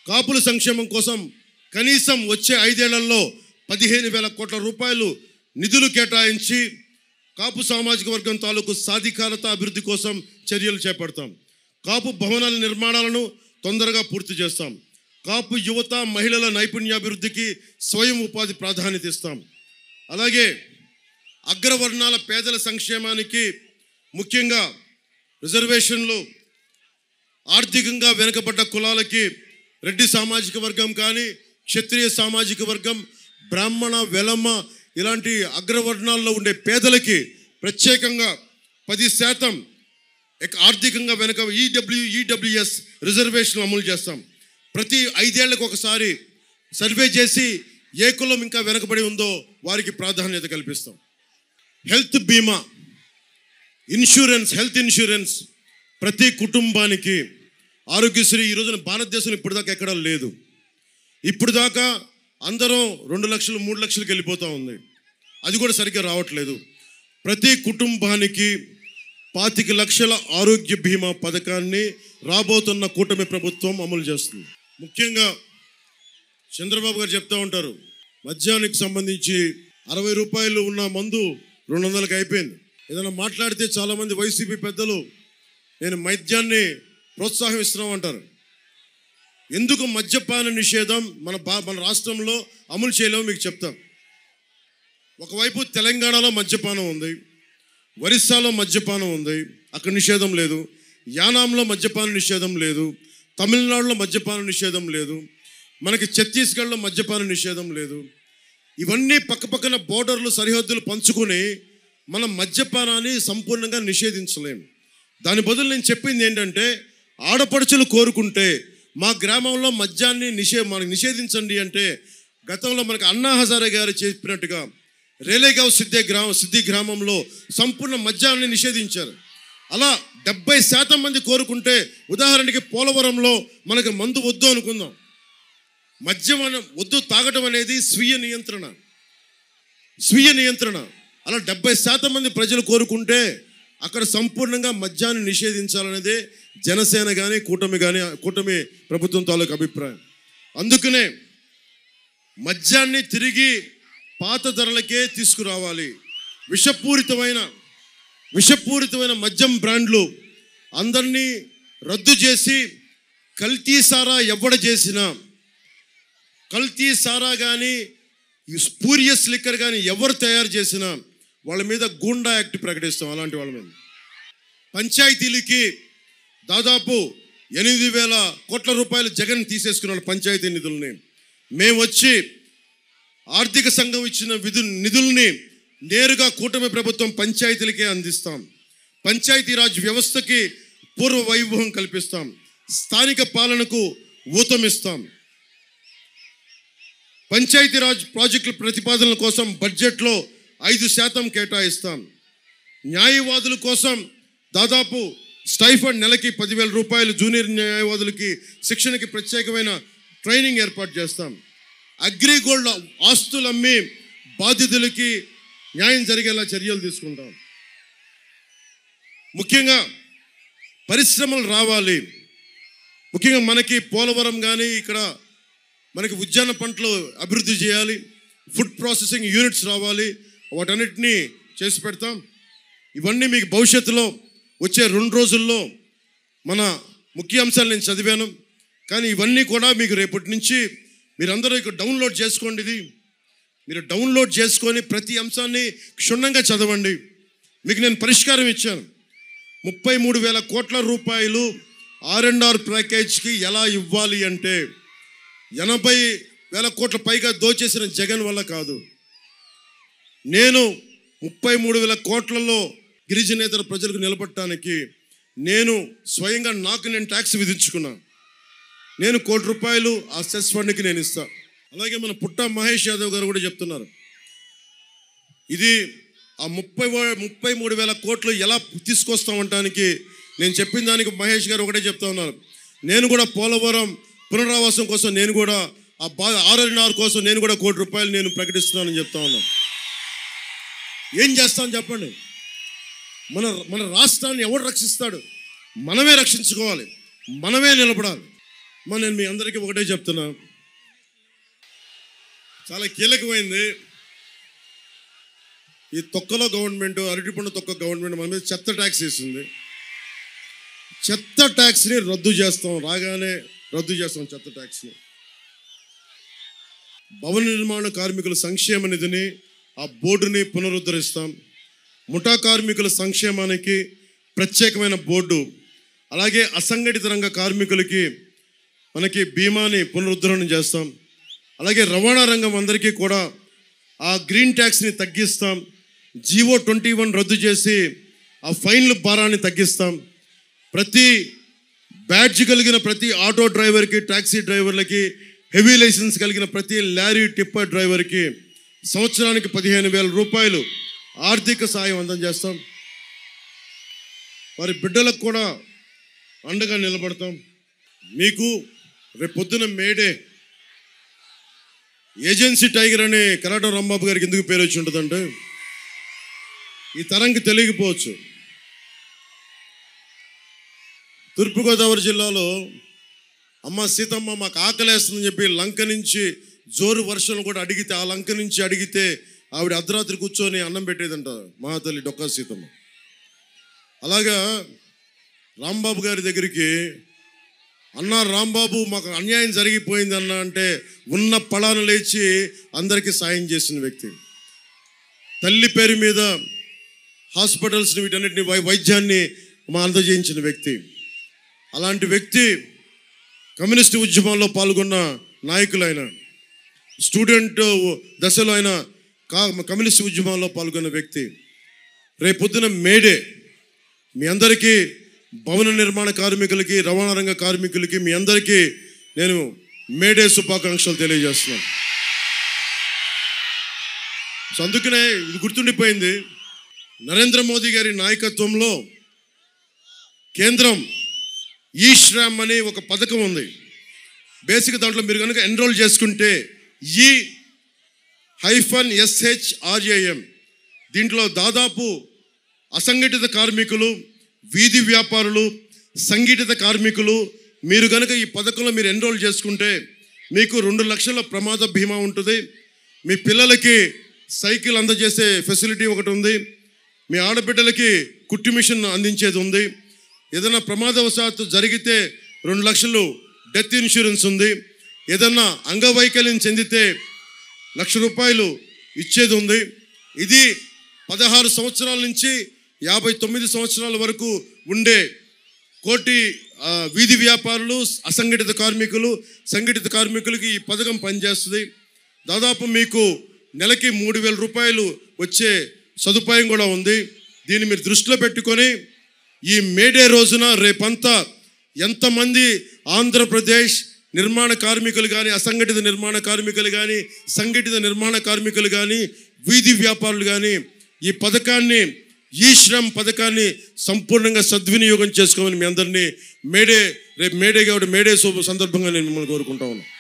కాపుల సంక్షేమం కోసం కనీసం వచ్చే ఐదేళ్ళలో పదిహేను వేల కోట్ల రూపాయలు నిధులు కేటాయించి కాపు సామాజిక వర్గం తాలూకు సాధికారత అభివృద్ధి కోసం చర్యలు చేపడతాం. కాపు భవనాల నిర్మాణాలను తొందరగా పూర్తి చేస్తాం. కాపు యువత మహిళల నైపుణ్యాభివృద్ధికి స్వయం ఉపాధి ప్రాధాన్యత ఇస్తాం. అలాగే అగ్రవర్ణాల పేదల సంక్షేమానికి ముఖ్యంగా రిజర్వేషన్లు ఆర్థికంగా వెనుకబడ్డ కులాలకి రెడ్డి సామాజిక వర్గం కానీ క్షత్రియ సామాజిక వర్గం బ్రాహ్మణ వెలమ్మ ఇలాంటి అగ్రవర్ణాల్లో ఉండే పేదలకి ప్రత్యేకంగా పది శాతం ఆర్థికంగా వెనక ఈడబ్ల్యూ ఈడబ్ల్యూఎస్ రిజర్వేషన్ అమలు చేస్తాం. ప్రతి ఐదేళ్ళకు ఒకసారి సర్వే చేసి ఏ కులం ఇంకా వెనకబడి ఉందో వారికి ప్రాధాన్యత కల్పిస్తాం. హెల్త్ బీమా ఇన్సూరెన్స్ హెల్త్ ఇన్సూరెన్స్ ప్రతి కుటుంబానికి ఆరోగ్యశ్రీ ఈ రోజున భారతదేశంలో ఇప్పటిదాకా ఎక్కడా లేదు. ఇప్పుడు దాకా అందరం రెండు లక్షలు మూడు లక్షలకు వెళ్ళిపోతూ ఉంది. అది కూడా సరిగ్గా రావట్లేదు. ప్రతి కుటుంబానికి పాతిక లక్షల ఆరోగ్య బీమా పథకాన్ని రాబోతున్న కూటమి ప్రభుత్వం అమలు చేస్తుంది. ముఖ్యంగా చంద్రబాబు గారు చెప్తూ ఉంటారు మద్యానికి సంబంధించి అరవై రూపాయలు ఉన్న మందు రెండు వందలకు అయిపోయింది. ఏదైనా మాట్లాడితే చాలామంది వైసీపీ పెద్దలు నేను మద్యాన్ని ప్రోత్సాహం అంటారు ఎందుకు మద్యపాన నిషేధం మన బా మన రాష్ట్రంలో అమలు చేయలేమో మీకు చెప్తాం. ఒకవైపు తెలంగాణలో మద్యపానం ఉంది ఒరిస్సాలో మద్యపానం ఉంది అక్కడ నిషేధం లేదు. యానాంలో మద్యపాన నిషేధం లేదు తమిళనాడులో మద్యపాన నిషేధం లేదు మనకి ఛత్తీస్గఢ్లో మద్యపాన నిషేధం లేదు. ఇవన్నీ పక్కపక్కన బోర్డర్లు సరిహద్దులు పంచుకొని మనం మద్యపానాన్ని సంపూర్ణంగా నిషేధించలేం. దాని బదులు నేను చెప్పింది ఏంటంటే ఆడపడుచులు కోరుకుంటే మా గ్రామంలో మద్యాన్ని నిషే మనకు నిషేధించండి అంటే గతంలో మనకు అన్నా హజారే గారు చెప్పినట్టుగా రేలేగావ్ సిద్ధే గ్రామం సిద్ధి గ్రామంలో సంపూర్ణ మద్యాన్ని నిషేధించారు. అలా డెబ్బై శాతం మంది కోరుకుంటే ఉదాహరణకి పోలవరంలో మనకి మందు వద్దు అనుకుందాం. మద్యం వద్దు తాగటం అనేది స్వీయ నియంత్రణ. స్వీయ నియంత్రణ. అలా డెబ్బై శాతం మంది ప్రజలు కోరుకుంటే అక్కడ సంపూర్ణంగా మద్యాన్ని నిషేధించాలనేదే జనసేన కానీ కూటమి కానీ కూటమి ప్రభుత్వం తాలూకు అభిప్రాయం. అందుకనే మద్యాన్ని తిరిగి పాత ధరలకే తీసుకురావాలి. విషపూరితమైన విషపూరితమైన మద్యం బ్రాండ్లు అందరినీ రద్దు చేసి కల్తీసారా ఎవడ చేసినా కల్తీ సారా కానీ ఈ స్పూరియస్ లిక్కర్ కానీ ఎవరు తయారు చేసినా వాళ్ళ మీద గూండా యాక్ట్ ప్రకటిస్తాం అలాంటి వాళ్ళ మీద. పంచాయతీలకి దాదాపు ఎనిమిది వేల కోట్ల రూపాయలు జగన్ తీసేసుకున్నాడు పంచాయతీ నిధుల్ని. మేము వచ్చి ఆర్థిక సంఘం ఇచ్చిన విధు నిధుల్ని నేరుగా కూటమి ప్రభుత్వం పంచాయతీలకే అందిస్తాం. పంచాయతీరాజ్ వ్యవస్థకి పూర్వ వైభవం కల్పిస్తాం. స్థానిక పాలనకు ఊతమిస్తాం. పంచాయతీరాజ్ ప్రాజెక్టుల ప్రతిపాదనల కోసం బడ్జెట్లో ఐదు శాతం కేటాయిస్తాం. న్యాయవాదుల కోసం దాదాపు స్టైఫండ్ నెలకి పదివేల రూపాయలు జూనియర్ న్యాయవాదులకి శిక్షణకి ప్రత్యేకమైన ట్రైనింగ్ ఏర్పాటు చేస్తాం. అగ్రిగోల్డ్ ఆస్తులు అమ్మి బాధితులకి న్యాయం జరిగేలా చర్యలు తీసుకుంటాం. ముఖ్యంగా పరిశ్రమలు రావాలి. ముఖ్యంగా మనకి పోలవరం కానీ ఇక్కడ మనకి ఉద్యాన పంటలు అభివృద్ధి చేయాలి ఫుడ్ ప్రాసెసింగ్ యూనిట్స్ రావాలి వాటన్నిటినీ చేసి పెడతాం. ఇవన్నీ మీకు భవిష్యత్తులో వచ్చే రెండు రోజుల్లో మన ముఖ్య అంశాలు నేను చదివాను. కానీ ఇవన్నీ కూడా మీకు రేపటి నుంచి మీరందరూ ఇక్కడ డౌన్లోడ్ చేసుకోండి ఇది. మీరు డౌన్లోడ్ చేసుకొని ప్రతి అంశాన్ని క్షుణ్ణంగా చదవండి. మీకు నేను పరిష్కారం ఇచ్చాను. ముప్పై మూడు వేల కోట్ల రూపాయలు ఆర్ అండ్ ఆర్ ప్యాకేజ్కి ఎలా ఇవ్వాలి అంటే ఎనభై వేల కోట్ల పైగా దోచేసిన జగన్ వల్ల కాదు. నేను ముప్పై మూడు వేల కోట్లలో గిరిజనేతర ప్రజలకు నిలబడటానికి నేను స్వయంగా నాకు నేను ట్యాక్స్ విధించుకున్నా. నేను కోటి రూపాయలు ఆ సెస్ ఫండ్కి నేను ఇస్తా. అలాగే మన పుట్ట మహేష్ యాదవ్ గారు కూడా చెప్తున్నారు. ఇది ఆ ముప్పై ముప్పై మూడు వేల కోట్లు ఎలా తీసుకొస్తామంటానికి నేను చెప్పిన దానికి మహేష్ గారు ఒకటే చెప్తా ఉన్నారు. నేను కూడా పోలవరం పునరావాసం కోసం నేను కూడా ఆ బా ఆర్ఎన్ఆర్ కోసం నేను కూడా కోటి రూపాయలు నేను ప్రకటిస్తున్నానని చెప్తా ఉన్నాను ఏం చేస్తాను చెప్పండి? మన మన రాష్ట్రాన్ని ఎవడు రక్షిస్తాడు? మనమే రక్షించుకోవాలి. మనమే నిలబడాలి. మరి నేను మీ అందరికీ ఒకటే చెప్తున్నా. చాలా కీలకమైంది. ఈ తొక్కలో గవర్నమెంట్ అరటిపండు తొక్క గవర్నమెంట్ మన మీద చెత్త ట్యాక్స్ వేసింది. చెత్త ట్యాక్స్ని రద్దు చేస్తాం. రాగానే రద్దు చేస్తాం చెత్త ట్యాక్స్ని. భవన నిర్మాణ కార్మికుల సంక్షేమ నిధిని ఆ బోర్డుని పునరుద్ధరిస్తాం. ముఠా కార్మికుల సంక్షేమానికి ప్రత్యేకమైన బోర్డు అలాగే అసంఘటిత రంగ కార్మికులకి మనకి బీమాని పునరుద్ధరణ చేస్తాం. అలాగే రవాణా రంగం అందరికీ కూడా ఆ గ్రీన్ ట్యాక్స్ని తగ్గిస్తాం. జీవో ట్వంటీ వన్ రద్దు చేసి ఆ ఫైన్ల భారాన్ని తగ్గిస్తాం. ప్రతి బ్యాడ్జ్ కలిగిన ప్రతి ఆటో డ్రైవర్కి ట్యాక్సీ డ్రైవర్లకి హెవీ లైసెన్స్ కలిగిన ప్రతి లారీ టిప్పర్ డ్రైవర్కి సంవత్సరానికి పదిహేను వేల రూపాయలు ఆర్థిక సాయం అందజేస్తాం. వారి బిడ్డలకు కూడా అండగా నిలబడతాం. మీకు రేపు మేడే ఏజెన్సీ టైగర్ అనే కరాటం రాంబాబు గారికి ఎందుకు పేరు వచ్చి ఉంటుందంటే ఈ తరంకి తెలియకపోవచ్చు. తూర్పుగోదావరి జిల్లాలో అమ్మ సీతమ్మ మాకు ఆకలేస్తుందని చెప్పి లంక నుంచి జోరు వర్షం కూడా అడిగితే ఆ లంక నుంచి అడిగితే ఆవిడ అర్ధరాత్రి కూర్చొని అన్నం పెట్టేదంట మహాతల్లి డొక్కా సీతమ్మ. అలాగా రాంబాబు గారి దగ్గరికి అన్న రాంబాబు మాకు అన్యాయం జరిగిపోయింది అన్న అంటే ఉన్న పళాను లేచి అందరికీ సాయం చేసిన వ్యక్తి. తల్లి పేరు మీద హాస్పిటల్స్ని వీటన్నిటిని వై వైద్యాన్ని మా అందజేయించిన వ్యక్తి. అలాంటి వ్యక్తి కమ్యూనిస్ట్ ఉద్యమంలో పాల్గొన్న నాయకులైన స్టూడెంట్ దశలో అయిన కా కమ్యూనిస్ట్ ఉద్యమంలో పాల్గొన్న వ్యక్తి రేపొద్దున మేడే మీ అందరికీ భవన నిర్మాణ కార్మికులకి రవాణా రంగ కార్మికులకి మీ అందరికీ నేను మేడే శుభాకాంక్షలు తెలియజేస్తున్నాను. సో అందుకనే ఇది గుర్తుండిపోయింది. నరేంద్ర మోదీ గారి నాయకత్వంలో కేంద్రం ఈ శ్రామ్ అనే ఒక పథకం ఉంది. బేసిక్ దాంట్లో మీరు కనుక ఎన్రోల్ చేసుకుంటే ఈ హైఫన్ ఎస్హెచ్ ఆర్ఏఎం దీంట్లో దాదాపు అసంఘటిత కార్మికులు వీధి వ్యాపారులు సంఘటిత కార్మికులు మీరు కనుక ఈ పథకంలో మీరు ఎన్రోల్ చేసుకుంటే మీకు రెండు లక్షల ప్రమాద బీమా ఉంటుంది. మీ పిల్లలకి సైకిల్ అందజేసే ఫెసిలిటీ ఒకటి ఉంది. మీ ఆడబిడ్డలకి కుట్టి మిషన్ అందించేది ఉంది. ఏదైనా ప్రమాదవశాత్తు జరిగితే రెండు లక్షలు డెత్ ఇన్సూరెన్స్ ఉంది. ఏదన్నా అంగవైకల్యం చెందితే లక్ష రూపాయలు ఇచ్చేది ఉంది. ఇది పదహారు సంవత్సరాల నుంచి యాభై తొమ్మిది సంవత్సరాల వరకు ఉండే కోటి వీధి వ్యాపారులు అసంఘటిత కార్మికులు సంఘటిత కార్మికులకి ఈ పథకం పనిచేస్తుంది. దాదాపు మీకు నెలకి మూడు వేల రూపాయలు వచ్చే సదుపాయం కూడా ఉంది. దీన్ని మీరు దృష్టిలో పెట్టుకొని ఈ మేడే రోజున రేపంతా ఎంతమంది ఆంధ్రప్రదేశ్ నిర్మాణ కార్మికులు కానీ అసంఘటిత నిర్మాణ కార్మికులు కానీ సంఘటిత నిర్మాణ కార్మికులు కానీ వీధి వ్యాపారులు కానీ ఈ పథకాన్ని ఈ శ్రమ్ పథకాన్ని సంపూర్ణంగా సద్వినియోగం చేసుకోమని మీ అందరినీ మేడే రేపు మేడే కాబట్టి మేడే శుభ సందర్భంగా నేను మిమ్మల్ని కోరుకుంటా ఉన్నాను.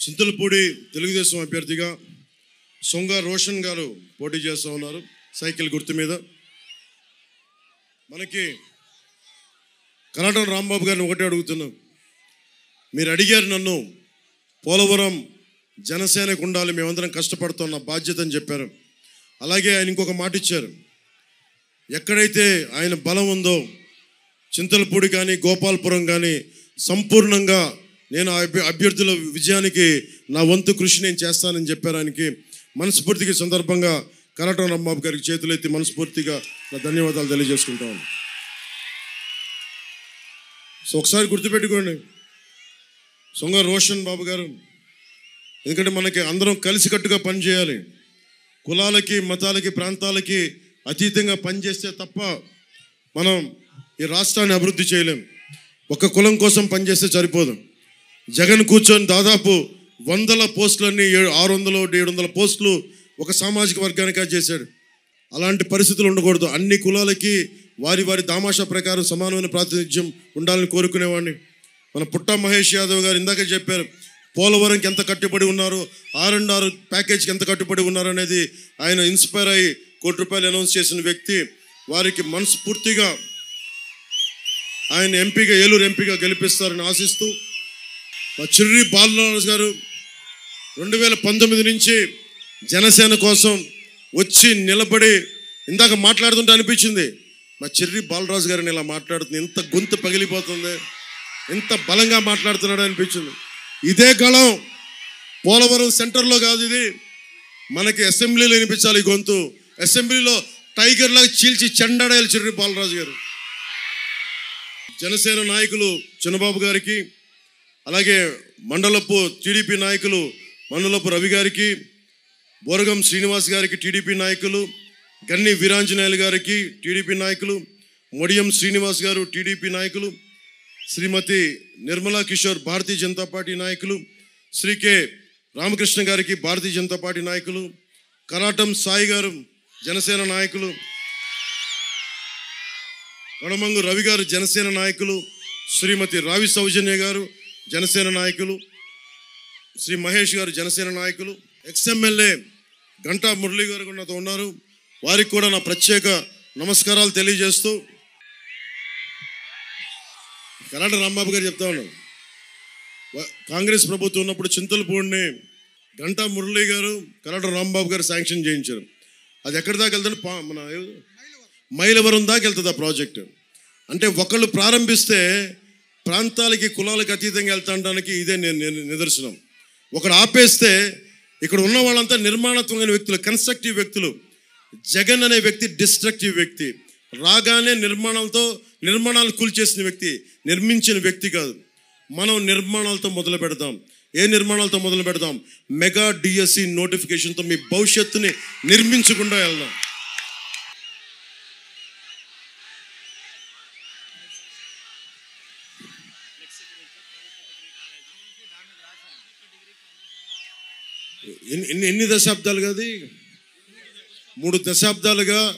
చింతలపూడి తెలుగుదేశం అభ్యర్థిగా సొంగ రోషన్ గారు పోటీ చేస్తూ ఉన్నారు సైకిల్ గుర్తు మీద. మనకి కలటం రాంబాబు గారిని ఒకటే అడుగుతున్నాం. మీరు అడిగారు నన్ను పోలవరం జనసేనకు ఉండాలి మేమందరం కష్టపడుతున్న బాధ్యత అని చెప్పారు. అలాగే ఆయన ఇంకొక మాట ఇచ్చారు. ఎక్కడైతే ఆయన బలం ఉందో చింతలపూడి కానీ గోపాల్పురం కానీ సంపూర్ణంగా నేను ఆ అభ్యర్థుల విజయానికి నా వంతు కృషి నేను చేస్తానని చెప్పారు ఆయనకి. సందర్భంగా కరాటం రాంబాబు గారికి చేతులెత్తి మనస్ఫూర్తిగా నా ధన్యవాదాలు తెలియజేసుకుంటాను. సో ఒకసారి గుర్తుపెట్టుకోండి సొంగ రోషన్ బాబు గారు ఎందుకంటే మనకి అందరం కలిసికట్టుగా పనిచేయాలి. కులాలకి మతాలకి ప్రాంతాలకి అతీతంగా పనిచేస్తే తప్ప మనం ఈ రాష్ట్రాన్ని అభివృద్ధి చేయలేం. ఒక కులం కోసం పనిచేస్తే సరిపోదు. జగన్ కూర్చొని దాదాపు వందల పోస్టులన్నీ ఏడు ఆరు వందలు ఏడు వందల పోస్టులు ఒక సామాజిక వర్గానికే చేశాడు. అలాంటి పరిస్థితులు ఉండకూడదు. అన్ని కులాలకి వారి వారి దామాషా ప్రకారం సమానమైన ప్రాతినిధ్యం ఉండాలని కోరుకునేవాడిని. మన పుట్ట మహేష్ యాదవ్ గారు ఇందాక చెప్పారు పోలవరంకి ఎంత కట్టుబడి ఉన్నారు ఆర్ అండ్ ఆర్ ప్యాకేజ్కి ఎంత కట్టుబడి ఉన్నారు అనేది ఆయన ఇన్స్పైర్ అయ్యి కోటి రూపాయలు అనౌన్స్ చేసిన వ్యక్తి. వారికి మనస్ఫూర్తిగా ఆయన ఎంపీగా ఏలూరు ఎంపీగా గెలిపిస్తారని ఆశిస్తూ మా చిర్రి బాలరాజు గారు రెండు వేల పంతొమ్మిది నుంచి జనసేన కోసం వచ్చి నిలబడి ఇందాక మాట్లాడుతుంటే అనిపించింది మా చెర్రి బాలరాజు గారిని ఇలా మాట్లాడుతుంది ఇంత గొంతు పగిలిపోతుంది ఎంత బలంగా మాట్లాడుతున్నాడు అనిపించింది. ఇదే గళం పోలవరం సెంటర్లో కాదు ఇది. మనకి అసెంబ్లీలో వినిపించాలి గొంతు. అసెంబ్లీలో టైగర్ లాగా చీల్చి చెండాడాలి చెర్రి బాలరాజు గారు. జనసేన నాయకులు చిన్నబాబు గారికి అలాగే మండలపు టీడీపీ నాయకులు మండలపు రవి గారికి బోరగం శ్రీనివాస్ గారికి టీడీపీ నాయకులు గన్ని వీరాంజనేయులు గారికి టీడీపీ నాయకులు మొడియం శ్రీనివాస్ గారు టీడీపీ నాయకులు శ్రీమతి నిర్మలా కిషోర్ భారతీయ జనతా పార్టీ నాయకులు శ్రీ కె రామకృష్ణ గారికి భారతీయ జనతా పార్టీ నాయకులు కరాటం సాయి గారు జనసేన నాయకులు కడమంగు రవి గారు జనసేన నాయకులు శ్రీమతి రావి సౌజన్య గారు జనసేన నాయకులు శ్రీ మహేష్ గారు జనసేన నాయకులు ఎక్స్ఎమ్మెల్యే గంటా మురళి గారు కూడా నాతో ఉన్నారు. వారికి కూడా నా ప్రత్యేక నమస్కారాలు తెలియజేస్తూ కరాట రాంబాబు గారు చెప్తా కాంగ్రెస్ ప్రభుత్వం ఉన్నప్పుడు చింతలపూడిని గంటా మురళి గారు కరాట రాంబాబు గారు శాంక్షన్ చేయించారు. అది ఎక్కడి దాకా వెళ్తుంది? పా మన మైలవరం దాకా వెళ్తుంది ఆ ప్రాజెక్టు. అంటే ఒకళ్ళు ప్రారంభిస్తే ప్రాంతాలకి కులాలకు అతీతంగా వెళ్తాడానికి ఇదే నేను నేను నిదర్శనం. ఒకడు ఆపేస్తే ఇక్కడ ఉన్న వాళ్ళంతా నిర్మాణాత్మకమైన వ్యక్తులు కన్స్ట్రక్టివ్ వ్యక్తులు. జగన్ అనే వ్యక్తి డిస్ట్రక్టివ్ వ్యక్తి. రాగానే నిర్మాణాలతో నిర్మాణాలు కూల్చేసిన వ్యక్తి నిర్మించిన వ్యక్తి కాదు. మనం నిర్మాణాలతో మొదలు పెడదాం. ఏ నిర్మాణాలతో మొదలు పెడదాం? మెగా డిఎస్సి నోటిఫికేషన్తో మీ భవిష్యత్తుని నిర్మించకుండా వెళ్దాం. ఎన్ని ఎన్ని దశాబ్దాలుగా దశాబ్దాలు మూడు దశాబ్దాలుగా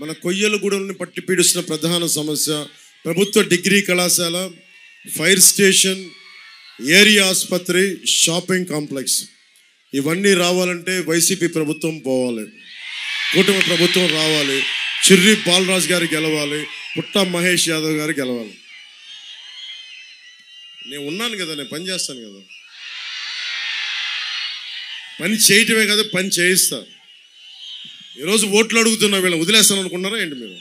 మన కొయ్యలగూడెంని పట్టి పీడిస్తున్న ప్రధాన సమస్య. ప్రభుత్వ డిగ్రీ కళాశాల ఫైర్ స్టేషన్ ఏరియా ఆసుపత్రి షాపింగ్ కాంప్లెక్స్. ఇవన్నీ రావాలంటే వైసీపీ ప్రభుత్వం పోవాలి. కూటమి ప్రభుత్వం రావాలి. చిర్రి బాలరాజు గారు గెలవాలి. పుట్ట మహేష్ యాదవ్ గారు గెలవాలి. నేను ఉన్నాను కదా నేను పనిచేస్తాను కదా. పని చేయటమే కాదు పని చేయిస్తా ఈరోజు ఓట్లు అడుగుతున్నా వీళ్ళని వదిలేస్తాను అనుకున్నారా ఏంటి మీరు?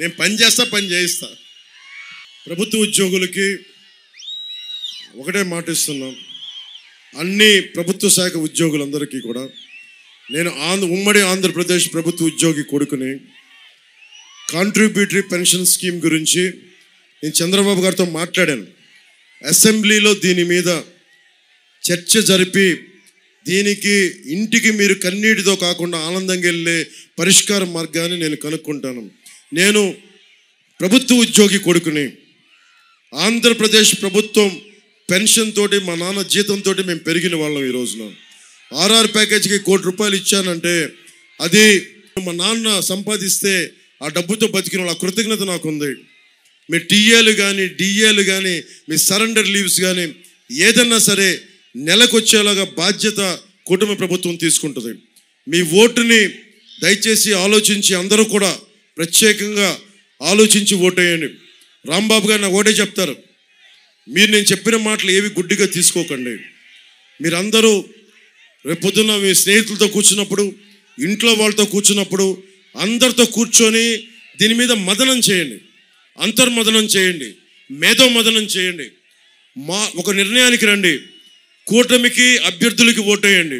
నేను పని చేస్తా పని చేయిస్తా. ప్రభుత్వ ఉద్యోగులకి ఒకటే మాట ఇస్తున్నాం. అన్ని ప్రభుత్వ శాఖ ఉద్యోగులందరికీ కూడా నేను ఆంధ్ర ఉమ్మడి ఆంధ్రప్రదేశ్ ప్రభుత్వ ఉద్యోగి కొడుకుని కాంట్రిబ్యూటరీ పెన్షన్ స్కీమ్ గురించి నేను చంద్రబాబు గారితో మాట్లాడాను. అసెంబ్లీలో దీని మీద చర్చ జరిపి దీనికి ఇంటికి మీరు కన్నీటితో కాకుండా ఆనందంగా వెళ్ళే పరిష్కార మార్గాన్ని నేను కనుక్కుంటాను. నేను ప్రభుత్వ ఉద్యోగి కొడుకుని. ఆంధ్రప్రదేశ్ ప్రభుత్వం పెన్షన్ తోటి మా నాన్న జీతంతో మేము పెరిగిన వాళ్ళం ఈ రోజున. ఆర్ఆర్ ప్యాకేజీకి కోటి రూపాయలు ఇచ్చానంటే అది మా నాన్న సంపాదిస్తే ఆ డబ్బుతో బతికిన వాళ్ళ కృతజ్ఞత నాకుంది. మీ టీఏలు కానీ డిఏలు కానీ మీ సరెండర్ లీవ్స్ కానీ ఏదన్నా సరే నెలకొచ్చేలాగా బాధ్యత కుటుంబ ప్రభుత్వం తీసుకుంటుంది. మీ ఓటుని దయచేసి ఆలోచించి అందరూ కూడా ప్రత్యేకంగా ఆలోచించి ఓటేయండి. రాంబాబు గారు నాకు ఓటే చెప్తారు. మీరు నేను చెప్పిన మాటలు ఏవి గుడ్డిగా తీసుకోకండి. మీరందరూ రేపు పొద్దున్న మీ స్నేహితులతో కూర్చున్నప్పుడు ఇంట్లో వాళ్ళతో కూర్చున్నప్పుడు అందరితో కూర్చొని దీని మీద మదనం చేయండి. అంతర్మదనం చేయండి. మేధో మదనం చేయండి. మా ఒక నిర్ణయానికి రండి. కూటమికి అభ్యర్థులకి ఓటేయండి.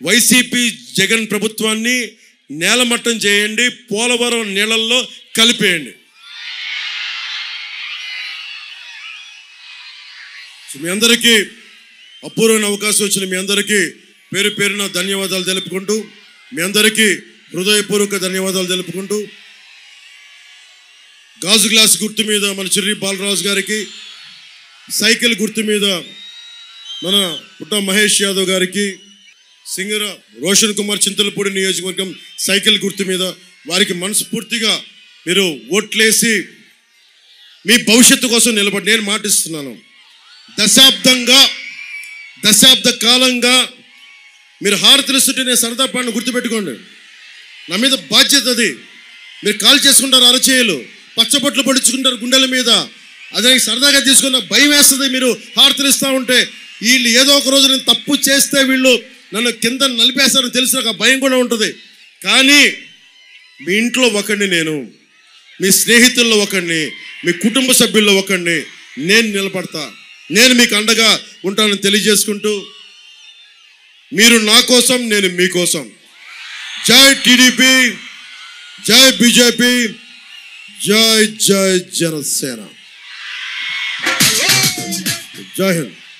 వైసీపీ జగన్ ప్రభుత్వాన్ని నేలమట్టం చేయండి పోలవరం నీళ్ళల్లో కలిపేయండి. మీ అందరికీ అపూర్వమైన అవకాశం వచ్చిన మీ అందరికీ పేరు పేరున ధన్యవాదాలు తెలుపుకుంటూ మీ అందరికీ హృదయపూర్వక ధన్యవాదాలు తెలుపుకుంటూ గాజు గ్లాస్ గుర్తు మీద మన చిర్రి బాలరాజు గారికి సైకిల్ గుర్తు మీద మన పుట్ట మహేష్ యాదవ్ గారికి సింగర్ రోషన్ కుమార్ చింతలపూడి నియోజకవర్గం సైకిల్ గుర్తు మీద వారికి మనస్ఫూర్తిగా మీరు ఓట్లేసి మీ భవిష్యత్తు కోసం నిలబడి నేను మాటిస్తున్నాను. దశాబ్దంగా దశాబ్ద కాలంగా మీరు హారతిస్తుంటే నేను సరదా పాడిన గుర్తుపెట్టుకోండి. నా మీద బాధ్యత అది. మీరు కాల్ చేసుకుంటారు అరచేయలు పచ్చబొట్లు పడుచుకుంటారు గుండెల మీద. అదే సరదాగా తీసుకున్న భయం వేస్తుంది మీరు హారతిస్తూ ఉంటే. వీళ్ళు ఏదో ఒక రోజు నేను తప్పు చేస్తే వీళ్ళు నన్ను కింద నలిపేస్తారని తెలిసి నాకు భయం కూడా ఉంటుంది. కానీ మీ ఇంట్లో ఒకడిని నేను మీ స్నేహితుల్లో ఒకడిని మీ కుటుంబ సభ్యుల్లో ఒకడిని నేను నిలబడతా. నేను మీకు అండగా ఉంటానని తెలియజేసుకుంటూ మీరు నా కోసం నేను మీకోసం జై టీడీపీ జై బీజేపీ జై జై జనసేన. జై హింద్.